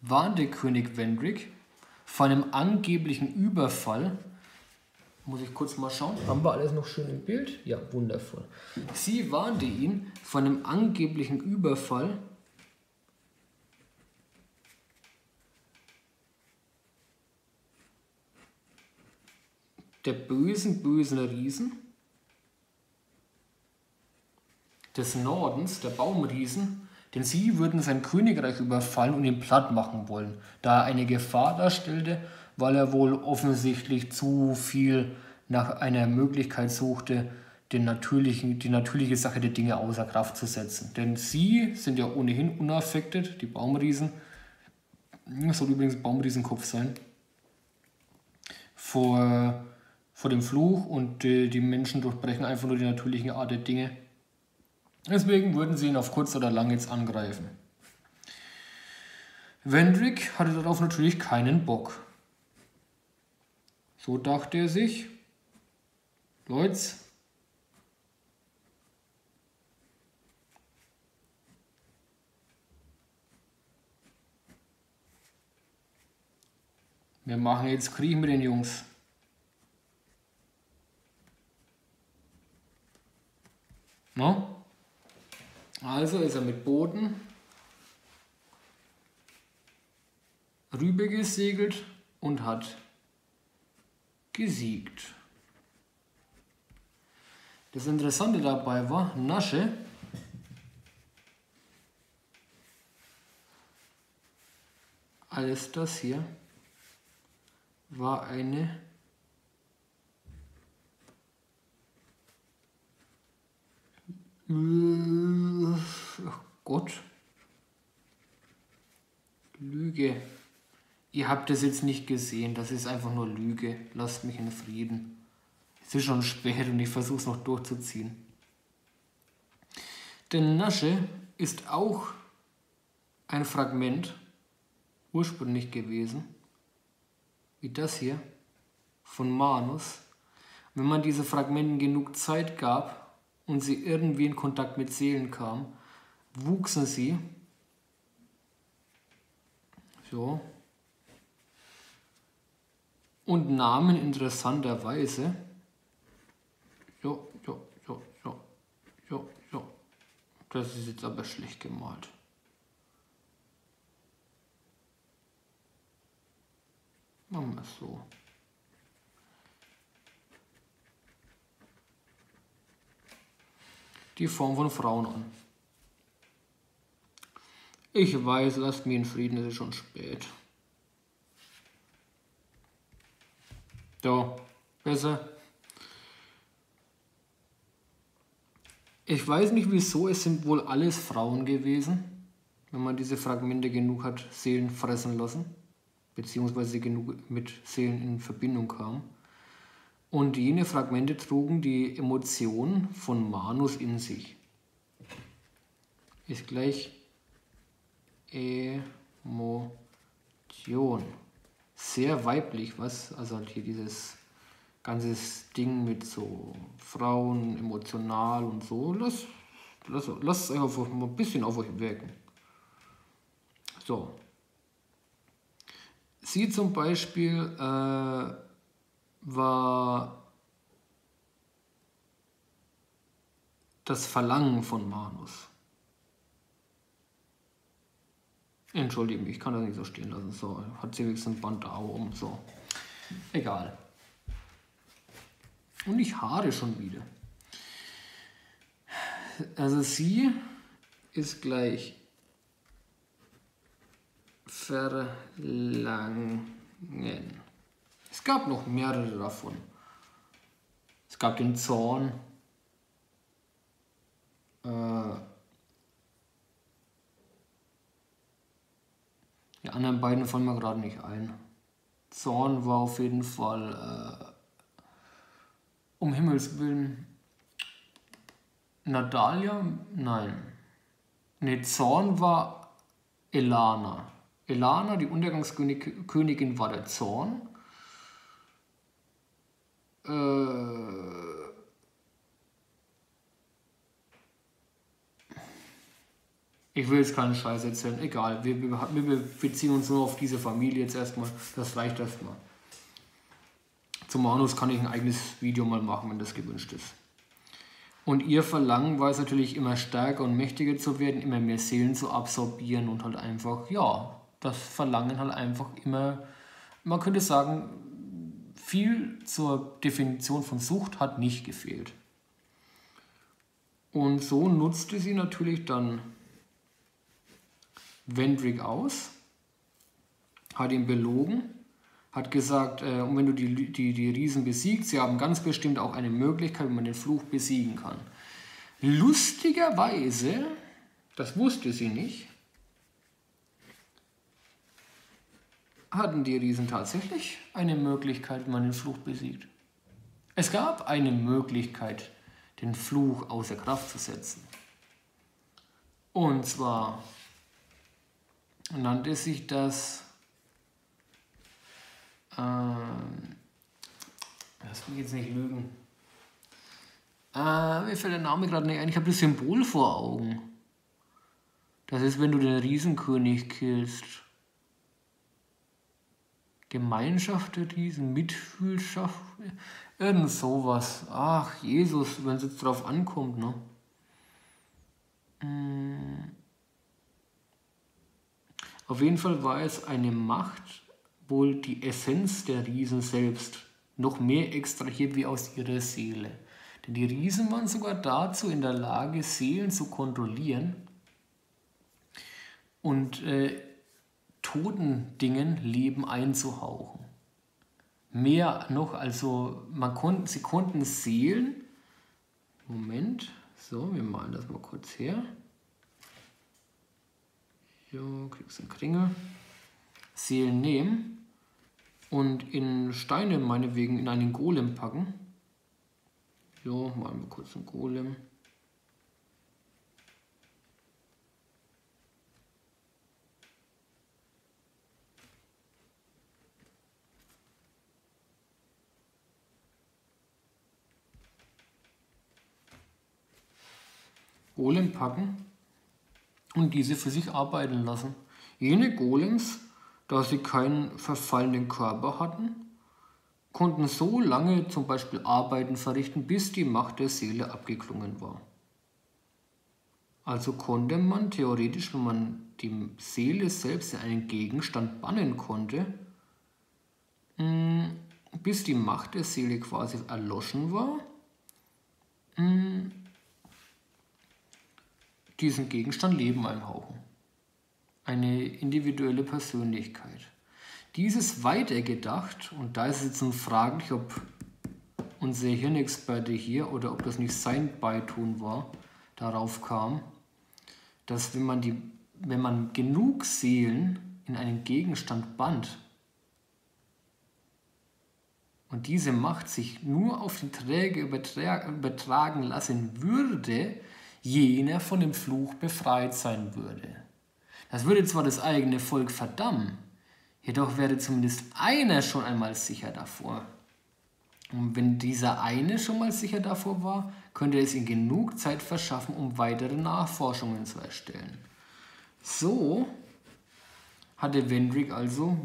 warnte König Wendrick vor einem angeblichen Überfall. Muss ich kurz mal schauen. Haben wir alles noch schön im Bild? Ja, wundervoll. Sie warnte ihn vor einem angeblichen Überfall der bösen, bösen Riesen des Nordens, der Baumriesen, denn sie würden sein Königreich überfallen und ihn platt machen wollen, da er eine Gefahr darstellte, weil er wohl offensichtlich zu viel nach einer Möglichkeit suchte, den natürlichen, die natürliche Sache der Dinge außer Kraft zu setzen. Denn sie sind ja ohnehin unaffektet, die Baumriesen. Das soll übrigens Baumriesenkopf sein. Vor, vor dem Fluch und die, die Menschen durchbrechen einfach nur die natürliche Art der Dinge. Deswegen würden sie ihn auf kurz oder lang jetzt angreifen. Wendrick hatte darauf natürlich keinen Bock. So dachte er sich, Leute, wir machen jetzt Krieg mit den Jungs. No? Also ist er mit Booten rüber gesegelt und hat gesiegt. Das Interessante dabei war, Nasche alles das hier war eine Ach Gott. Lüge. Ihr habt das jetzt nicht gesehen, das ist einfach nur Lüge. Lasst mich in Frieden. Es ist schon spät und ich versuche es noch durchzuziehen. Denn Nasche ist auch ein Fragment ursprünglich gewesen, wie das hier, von Manus. Wenn man diese Fragmenten genug Zeit gab, und sie irgendwie in Kontakt mit Seelen kam, wuchsen sie. So. Und nahmen interessanterweise. Jo, jo, jo, jo, jo, jo. Das ist jetzt aber schlecht gemalt. Machen wir es so. Die Form von Frauen an. Ich weiß, lasst mich in Frieden, es ist schon spät. So, besser. Ich weiß nicht wieso, es sind wohl alles Frauen gewesen. wenn man diese Fragmente genug hat Seelen fressen lassen, beziehungsweise genug mit Seelen in Verbindung kam. Und jene Fragmente trugen die Emotion von Manus in sich. Ist gleich Emotion. Sehr weiblich, was? Also halt hier dieses ganzes Ding mit so Frauen, emotional und so. Lass, lass, lass es einfach mal ein bisschen auf euch wirken. So. Sie zum Beispiel äh, war das Verlangen von Manus. Entschuldige mich, ich kann das nicht so stehen lassen. So, hat sie wenigstens ein Band da oben. So. Egal. Und ich haare schon wieder. Also sie ist gleich verlangen. Es gab noch mehrere davon. Es gab den Zorn. Äh, die anderen beiden fallen mir gerade nicht ein. Zorn war auf jeden Fall äh, um Himmels Willen. Nadalia? Nein. Ne, Zorn war Elana. Elana, die Untergangskönigin, war der Zorn. Äh, ich will jetzt keinen Scheiß erzählen, egal. Wir, wir, beziehen uns nur auf diese Familie jetzt erstmal. Das reicht erstmal. Zum Manus kann ich ein eigenes Video mal machen, wenn das gewünscht ist. Und ihr Verlangen war es natürlich immer stärker und mächtiger zu werden, immer mehr Seelen zu absorbieren und halt einfach, ja, das Verlangen halt einfach immer, man könnte sagen, viel zur Definition von Sucht hat nicht gefehlt. Und so nutzte sie natürlich dann Vendrick aus, hat ihn belogen, hat gesagt, äh, und wenn du die, die, die Riesen besiegst, sie haben ganz bestimmt auch eine Möglichkeit, wie man den Fluch besiegen kann. Lustigerweise, das wusste sie nicht, hatten die Riesen tatsächlich eine Möglichkeit, wie man den Fluch besiegt. Es gab eine Möglichkeit, den Fluch außer Kraft zu setzen. Und zwar nannte sich das, ähm, lass mich jetzt nicht lügen, äh, mir fällt der Name gerade nicht ein, ich habe das Symbol vor Augen. Das ist, wenn du den Riesenkönig killst. Gemeinschaft der Riesen, Mitfühlschaft, irgend sowas. Ach, Jesus, wenn es jetzt drauf ankommt, ne? Mm. Auf jeden Fall war es eine Macht, wohl die Essenz der Riesen selbst, noch mehr extrahiert wie aus ihrer Seele. Denn die Riesen waren sogar dazu in der Lage, Seelen zu kontrollieren und äh, toten Dingen Leben einzuhauchen. Mehr noch, also man konnten, sie konnten Seelen, Moment, so, wir malen das mal kurz her. Jo, kriegst du einen Kringel. Seelen nehmen und in Steine meinetwegen in einen Golem packen. Jo, malen wir kurz einen Golem. Golem packen und diese für sich arbeiten lassen. Jene Golems, da sie keinen verfallenen Körper hatten, konnten so lange zum Beispiel Arbeiten verrichten, bis die Macht der Seele abgeklungen war. Also konnte man theoretisch, wenn man die Seele selbst in einen Gegenstand bannen konnte, mm, bis die Macht der Seele quasi erloschen war, mm, diesen Gegenstand Leben einhauchen. Eine individuelle Persönlichkeit. Dieses weitergedacht, und da ist es jetzt nun fraglich, ob unser Hirnexperte hier oder ob das nicht sein Beitun war, darauf kam, dass wenn man die wenn man genug Seelen in einen Gegenstand band und diese Macht sich nur auf den Träger übertragen lassen würde, jener von dem Fluch befreit sein würde. Das würde zwar das eigene Volk verdammen, jedoch wäre zumindest einer schon einmal sicher davor. Und wenn dieser eine schon mal sicher davor war, könnte es ihm genug Zeit verschaffen, um weitere Nachforschungen zu erstellen. So hatte Wendrick also,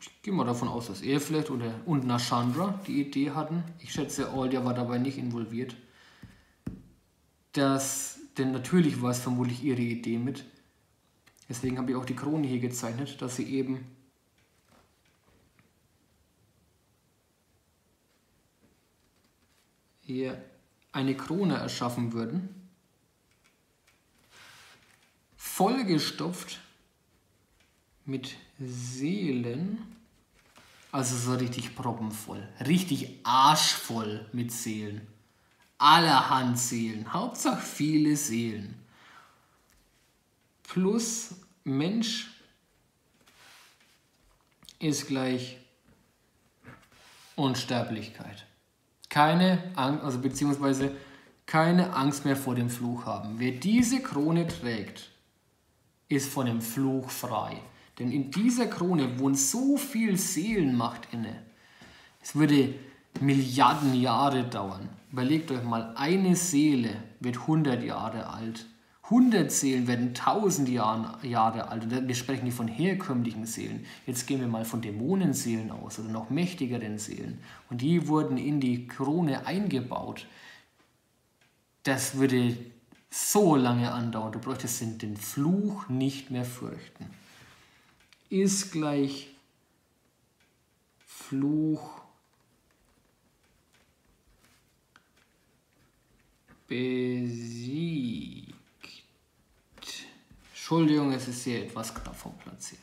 ich gehe mal davon aus, dass er vielleicht oder, und Nashandra die Idee hatten, ich schätze, Aldia war dabei nicht involviert, dass, denn natürlich war es vermutlich ihre Idee mit, deswegen habe ich auch die Krone hier gezeichnet, dass sie eben hier eine Krone erschaffen würden, vollgestopft mit Seelen, also so richtig proppenvoll, richtig arschvoll mit Seelen, allerhand Seelen, Hauptsache viele Seelen, plus Mensch ist gleich Unsterblichkeit keine Angst, also beziehungsweise keine Angst mehr vor dem Fluch haben. Wer diese Krone trägt, ist von dem Fluch frei. Denn in dieser Krone wohnt so viel Seelenmacht inne. Es würde Milliarden Jahre dauern. Überlegt euch mal, eine Seele wird 100 Jahre alt. 100 Seelen werden 1000 Jahre alt. Und wir sprechen nicht von herkömmlichen Seelen. Jetzt gehen wir mal von Dämonenseelen aus oder noch mächtigeren Seelen. Und die wurden in die Krone eingebaut. Das würde so lange andauern. Du bräuchtest den Fluch nicht mehr fürchten. Ist gleich Fluch besiegt. Entschuldigung, es ist hier etwas knapp vom Platz hier.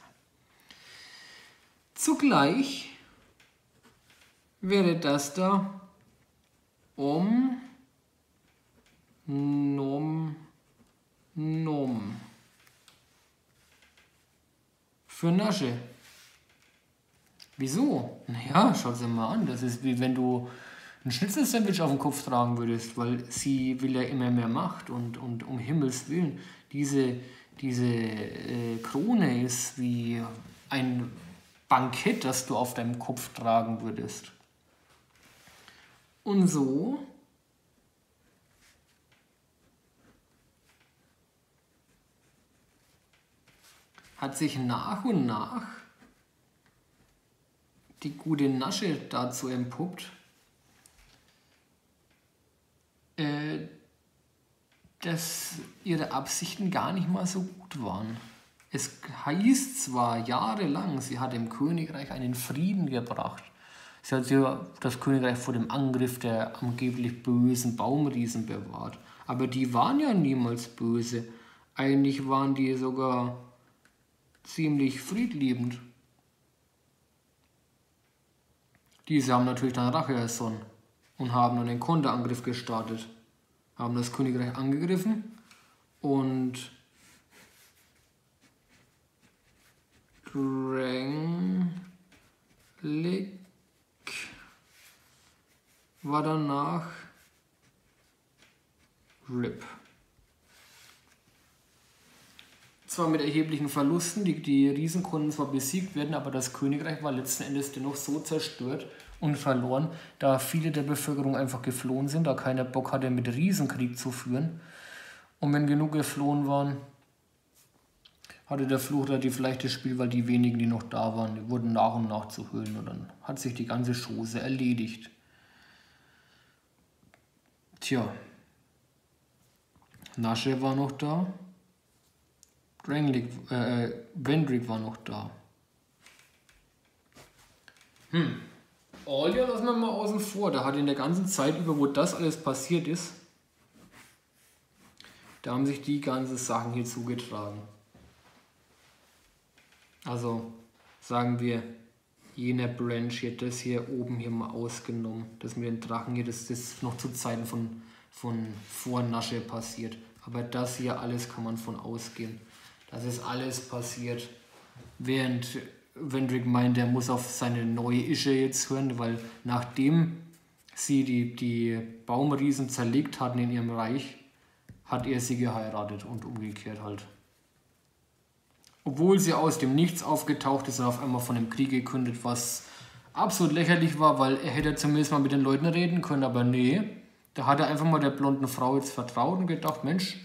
Zugleich wäre das da um Nom Nom für Nasche. Wieso? Naja, schau sie mal an. Das ist wie wenn du ein Schnitzelsandwich auf dem Kopf tragen würdest, weil sie will ja immer mehr Macht und, und um Himmels Willen, diese, diese äh, Krone ist wie ein Bankett, das du auf deinem Kopf tragen würdest. Und so hat sich nach und nach die gute Nasche dazu empuppt, äh, dass ihre Absichten gar nicht mal so gut waren. Es heißt zwar jahrelang, sie hat dem Königreich einen Frieden gebracht. Sie hat das Königreich vor dem Angriff der angeblich bösen Baumriesen bewahrt. Aber die waren ja niemals böse. Eigentlich waren die sogar ziemlich friedliebend. Diese haben natürlich dann Rache ersonnen und haben einen Konterangriff gestartet haben das Königreich angegriffen und Dranglik war danach RIP. Zwar mit erheblichen Verlusten, die, die Riesen konnten zwar besiegt werden, aber das Königreich war letzten Endes dennoch so zerstört, und verloren, da viele der Bevölkerung einfach geflohen sind, da keiner Bock hatte, mit Riesenkrieg zu führen. Und wenn genug geflohen waren, hatte der Fluch relativ leichtes Spiel, weil die wenigen, die noch da waren, die wurden nach und nach zu Höhlen und dann hat sich die ganze Chose erledigt. Tja, Nasche war noch da, Dranglik, äh, Vendrick war noch da. Hm, Aldia lassen wir mal außen vor. Da hat in der ganzen Zeit über, wo das alles passiert ist, da haben sich die ganzen Sachen hier zugetragen. Also sagen wir, jener Branch hier, das hier oben hier mal ausgenommen. Das mit den Drachen hier, das, ist noch zu Zeiten von, von vor Nasche passiert. Aber das hier alles kann man von ausgehen. Das ist alles passiert. Während Wendrick meint, er muss auf seine neue Ische jetzt hören, weil nachdem sie die, die Baumriesen zerlegt hatten in ihrem Reich, hat er sie geheiratet und umgekehrt halt. Obwohl sie aus dem Nichts aufgetaucht ist und auf einmal von dem Krieg gekündigt, was absolut lächerlich war, weil er hätte zumindest mal mit den Leuten reden können, aber nee, da hat er einfach mal der blonden Frau jetzt vertraut und gedacht, Mensch,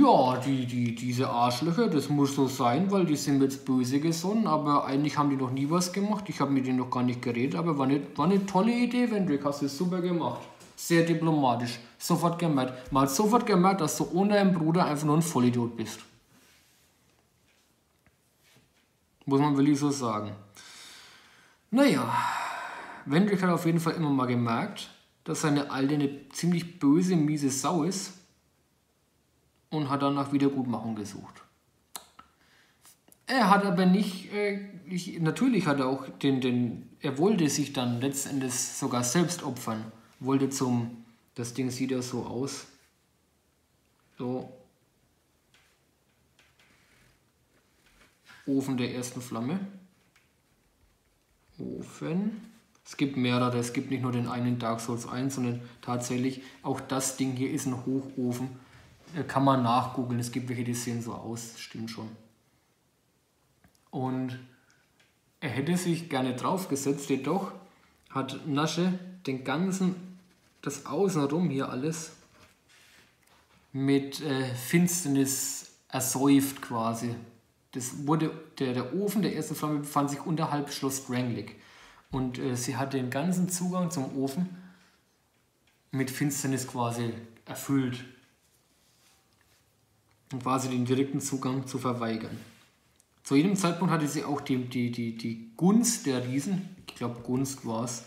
ja, die, die, diese Arschlöcher, das muss so sein, weil die sind jetzt böse gesonnen, aber eigentlich haben die noch nie was gemacht. Ich habe mit denen noch gar nicht geredet, aber war eine, war eine tolle Idee, Wendrick, hast du super gemacht. Sehr diplomatisch. Sofort gemerkt. Man hat sofort gemerkt, dass du ohne deinen Bruder einfach nur ein Vollidiot bist. Muss man wirklich so sagen. Naja, Wendrick hat auf jeden Fall immer mal gemerkt, dass seine Alte eine ziemlich böse, miese Sau ist und hat dann nach Wiedergutmachung gesucht. Er hat aber nicht, äh, ich, natürlich hat er auch den, den, er wollte sich dann letztendlich sogar selbst opfern, wollte zum, das Ding sieht ja so aus, so, Ofen der ersten Flamme, Ofen, es gibt mehrere, es gibt nicht nur den einen Dark Souls 1, sondern tatsächlich auch das Ding hier ist ein Hochofen kann man nachgoogeln. Es gibt welche, die sehen so aus, stimmt schon. Und er hätte sich gerne draufgesetzt, jedoch hat Nasche den ganzen, das Außenrum hier alles mit äh, Finsternis ersäuft quasi. Das wurde, der, der Ofen der ersten Flamme befand sich unterhalb Schloss Dranglich. Und äh, sie hat den ganzen Zugang zum Ofen mit Finsternis quasi erfüllt und quasi den direkten Zugang zu verweigern. Zu jedem Zeitpunkt hatte sie auch die, die, die, die Gunst der Riesen, ich glaube Gunst war es,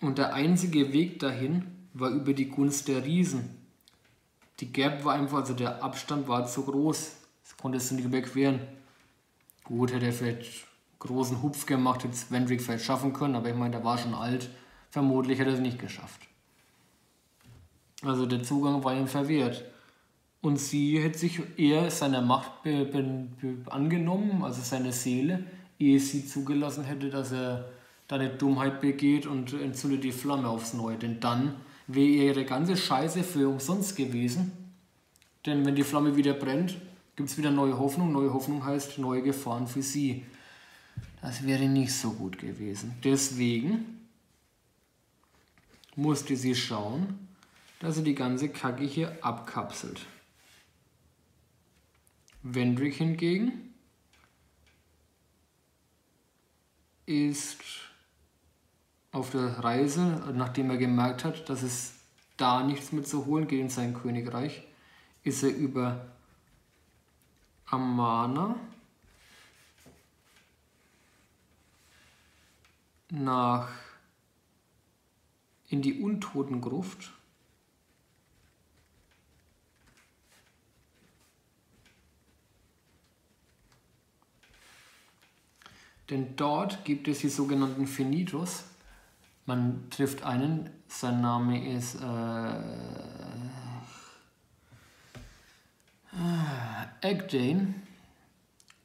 und der einzige Weg dahin war über die Gunst der Riesen. Die Gap war einfach, also der Abstand war zu groß, das konntest du nicht überqueren. Gut, hätte er vielleicht großen Hupf gemacht, hätte es Wendrick vielleicht schaffen können, aber ich meine, der war schon alt, vermutlich hätte er es nicht geschafft. Also der Zugang war ihm verwehrt. Und sie hätte sich eher seiner Macht be, be, be angenommen, also seiner Seele, ehe sie zugelassen hätte, dass er da eine Dummheit begeht und entzündet die Flamme aufs Neue. Denn dann wäre ihre ganze Scheiße für umsonst gewesen. Denn wenn die Flamme wieder brennt, gibt es wieder neue Hoffnung. Neue Hoffnung heißt neue Gefahren für sie. Das wäre nicht so gut gewesen. Deswegen musste sie schauen, dass sie die ganze Kacke hier abkapselt. Wendrick hingegen ist auf der Reise, nachdem er gemerkt hat, dass es da nichts mehr zu holen geht in sein Königreich, ist er über Amana nach in die Untotengruft Denn dort gibt es die sogenannten Finitos. Man trifft einen, sein Name ist äh, Egdane.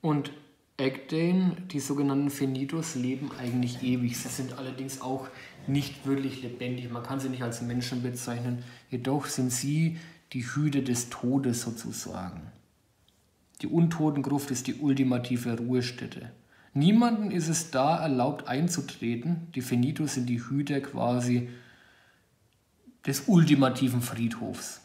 Und Egdane, die sogenannten Finitos, leben eigentlich ewig. Sie sind allerdings auch nicht wirklich lebendig. Man kann sie nicht als Menschen bezeichnen. Jedoch sind sie die Hüte des Todes sozusagen. Die Untotengruft ist die ultimative Ruhestätte. Niemanden ist es da erlaubt einzutreten. Die Fenitos sind die Hüter quasi des ultimativen Friedhofs.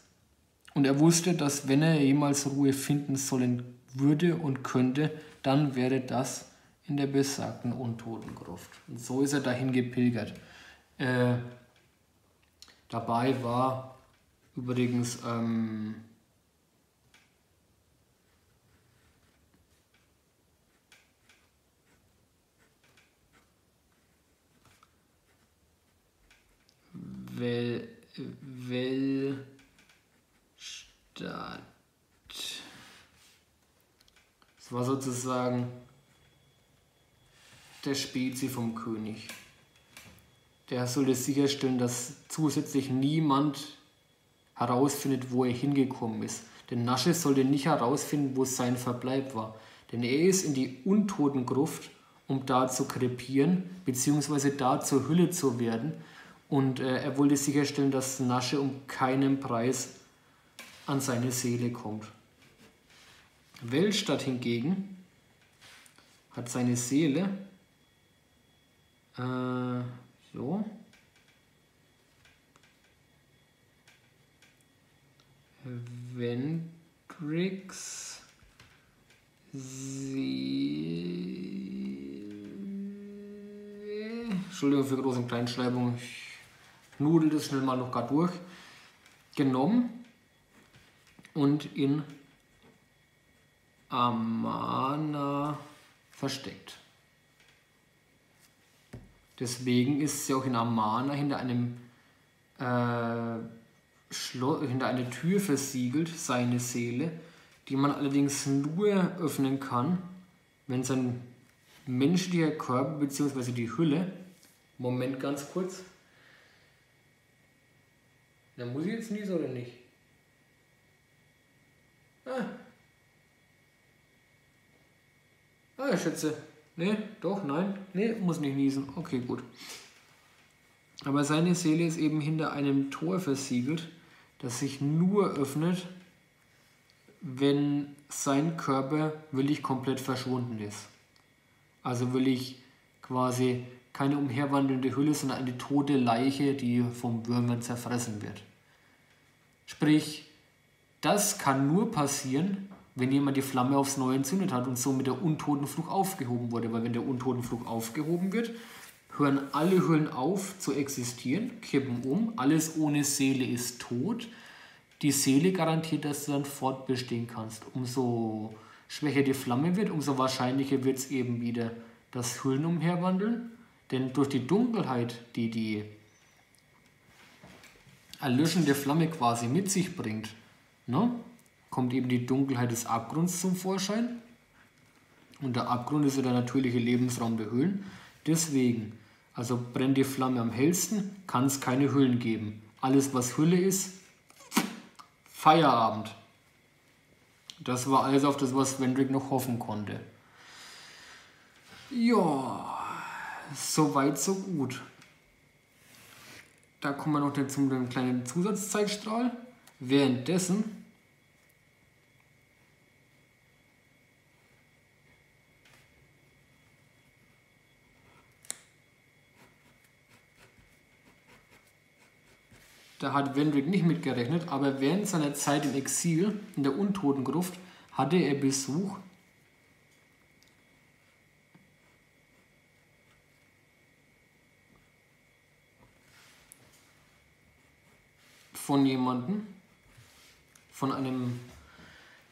Und er wusste, dass wenn er jemals Ruhe finden sollen würde und könnte, dann wäre das in der besagten Untotengruft. Und so ist er dahin gepilgert. Äh, dabei war übrigens ähm, Well, Wellstadt. Es war sozusagen der Spezi vom König. Der sollte sicherstellen, dass zusätzlich niemand herausfindet, wo er hingekommen ist. Denn Nasche sollte nicht herausfinden, wo sein Verbleib war. Denn er ist in die Untotengruft, um da zu krepieren, beziehungsweise da zur Hülle zu werden. Und äh, er wollte sicherstellen, dass Nasche um keinen Preis an seine Seele kommt. Weltstadt hingegen hat seine Seele äh, so Ventrix Seele. Entschuldigung für Groß- und Kleinschreibung. Ich nudel das schnell mal noch gar durch. Genommen und in Amana versteckt. Deswegen ist sie auch in Amana hinter einem äh, hinter einer Tür versiegelt, seine Seele, die man allerdings nur öffnen kann, wenn sein menschlicher Körper bzw. die Hülle, Moment ganz kurz, na muss ich jetzt niesen oder nicht? Ah. Ah, Schätze. Nee, doch, nein. Nee, muss nicht niesen. Okay, gut. Aber seine Seele ist eben hinter einem Tor versiegelt, das sich nur öffnet, wenn sein Körper wirklich komplett verschwunden ist. Also wirklich quasi keine umherwandelnde Hülle, sondern eine tote Leiche, die vom Würmern zerfressen wird. Sprich, das kann nur passieren, wenn jemand die Flamme aufs Neue entzündet hat und so mit der Untotenfluch aufgehoben wurde. Weil wenn der Untotenfluch aufgehoben wird, hören alle Hüllen auf zu existieren, kippen um, alles ohne Seele ist tot. Die Seele garantiert, dass du dann fortbestehen kannst. Umso schwächer die Flamme wird, umso wahrscheinlicher wird es eben wieder das Hüllen umherwandeln. Denn durch die Dunkelheit, die die erlöschende Flamme quasi mit sich bringt, ne, kommt eben die Dunkelheit des Abgrunds zum Vorschein. Und der Abgrund ist ja der natürliche Lebensraum der Höhlen. Deswegen also brennt die Flamme am hellsten, kann es keine Hüllen geben. Alles, was Hülle ist, Feierabend. Das war alles auf das, was Wendrick noch hoffen konnte. Ja, so weit, so gut. Da kommen wir noch zum kleinen Zusatzzeitstrahl. Währenddessen Da hat Wendrick nicht mitgerechnet, aber während seiner Zeit im Exil in der Untotengruft hatte er Besuch von jemandem, von einem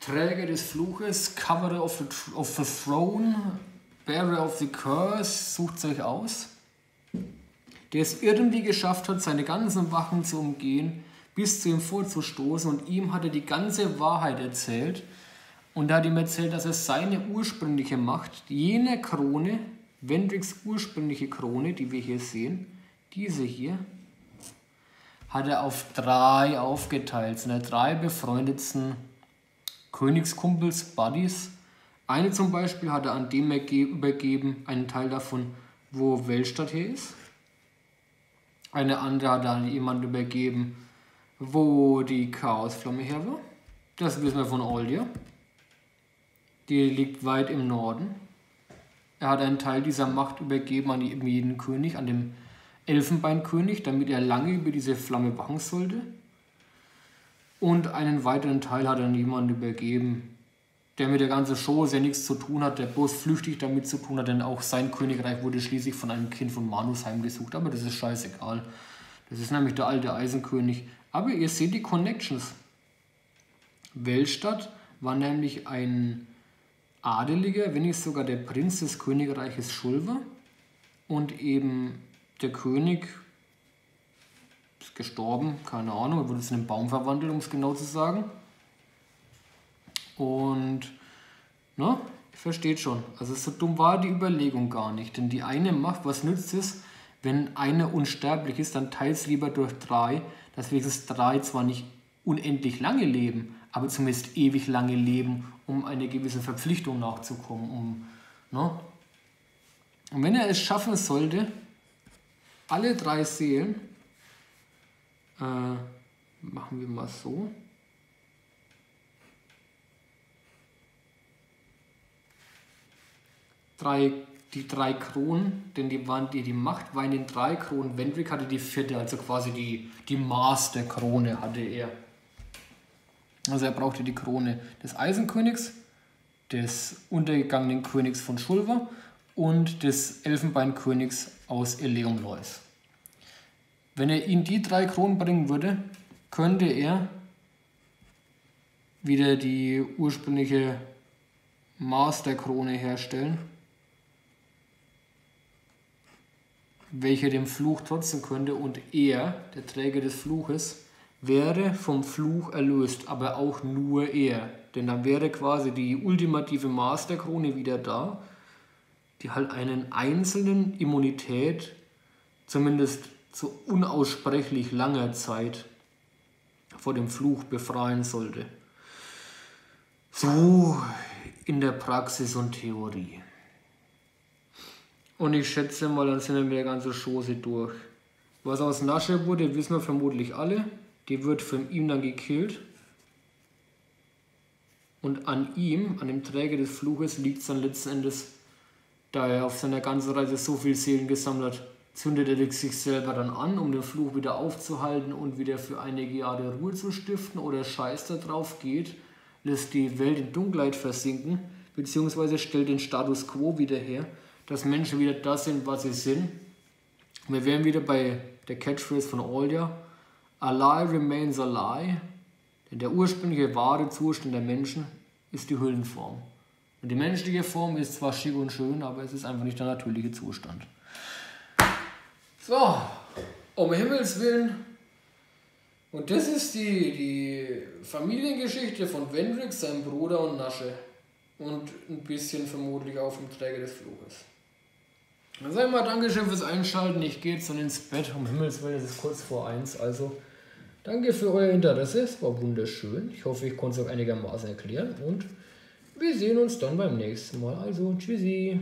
Träger des Fluches, Coverer of the, of the Throne, Bearer of the Curse, sucht euch aus der es irgendwie geschafft hat, seine ganzen Wachen zu umgehen, bis zu ihm vorzustoßen. Und ihm hat er die ganze Wahrheit erzählt. Und er hat ihm erzählt, dass er seine ursprüngliche Macht, jene Krone, Wendricks ursprüngliche Krone, die wir hier sehen, diese hier, hat er auf drei aufgeteilt, seine drei befreundetsten Königskumpels, Buddies. Eine zum Beispiel hat er an dem übergeben, einen Teil davon, wo Weltstadt hier ist. Eine andere hat dann jemand übergeben, wo die Chaosflamme her war. Das wissen wir von Oldia. Die liegt weit im Norden. Er hat einen Teil dieser Macht übergeben an jeden König, an den Elfenbeinkönig, damit er lange über diese Flamme wachen sollte. Und einen weiteren Teil hat er an jemanden übergeben, der mit der ganzen Show sehr nichts zu tun hat, der bloß flüchtig damit zu tun hat, denn auch sein Königreich wurde schließlich von einem Kind von Manus heimgesucht. Aber das ist scheißegal. Das ist nämlich der alte Eisenkönig. Aber ihr seht die Connections. Weltstadt war nämlich ein Adeliger, wenn nicht sogar der Prinz des Königreiches Schulver. Und eben der König ist gestorben, keine Ahnung, er wurde zu einem Baum verwandelt, um es genau zu sagen. Und, ne, ihr versteht schon. Also so dumm war die Überlegung gar nicht. Denn die eine Macht, was nützt es, wenn einer unsterblich ist, dann teilt es lieber durch drei, dass wenigstens drei zwar nicht unendlich lange leben, aber zumindest ewig lange leben, um einer gewissen Verpflichtung nachzukommen. Um, ne? Und wenn er es schaffen sollte, alle drei Seelen, äh, machen wir mal so, drei, die drei Kronen, denn die, waren, die, die Macht war in den drei Kronen. Wendrick hatte die vierte, also quasi die, die Master-Krone hatte er. Also er brauchte die Krone des Eisenkönigs, des untergegangenen Königs von Schulver und des Elfenbeinkönigs aus Eleumlois. Wenn er ihm die drei Kronen bringen würde, könnte er wieder die ursprüngliche Masterkrone herstellen welcher dem Fluch trotzen könnte, und er, der Träger des Fluches, wäre vom Fluch erlöst, aber auch nur er. Denn dann wäre quasi die ultimative Masterkrone wieder da, die halt einen einzelnen Immunität, zumindest zu unaussprechlich langer Zeit, vor dem Fluch befreien sollte. So in der Praxis und Theorie. Und ich schätze mal, dann sind wir die ganze Chose durch. Was aus Nasche wurde, wissen wir vermutlich alle. Die wird von ihm dann gekillt. Und an ihm, an dem Träger des Fluches, liegt es dann letzten Endes, da er auf seiner ganzen Reise so viel Seelen gesammelt hat, zündet er sich selber dann an, um den Fluch wieder aufzuhalten und wieder für einige Jahre Ruhe zu stiften oder scheiß da drauf geht, lässt die Welt in Dunkelheit versinken, beziehungsweise stellt den Status quo wieder her dass Menschen wieder das sind, was sie sind. Wir wären wieder bei der Catchphrase von Aldia. A lie remains a lie. Denn der ursprüngliche wahre Zustand der Menschen ist die Hüllenform. Die menschliche Form ist zwar schick und schön, aber es ist einfach nicht der natürliche Zustand. So, um Himmels Willen. Und das ist die, die Familiengeschichte von Wendrick, seinem Bruder und Nasche. Und ein bisschen vermutlich auch vom Träger des Fluges. Dann sag ich mal Dankeschön fürs Einschalten. Ich gehe jetzt dann ins Bett. Um Himmels Willen, es ist kurz vor eins. Also danke für euer Interesse. Es war wunderschön. Ich hoffe, ich konnte es auch einigermaßen erklären. Und wir sehen uns dann beim nächsten Mal. Also tschüssi.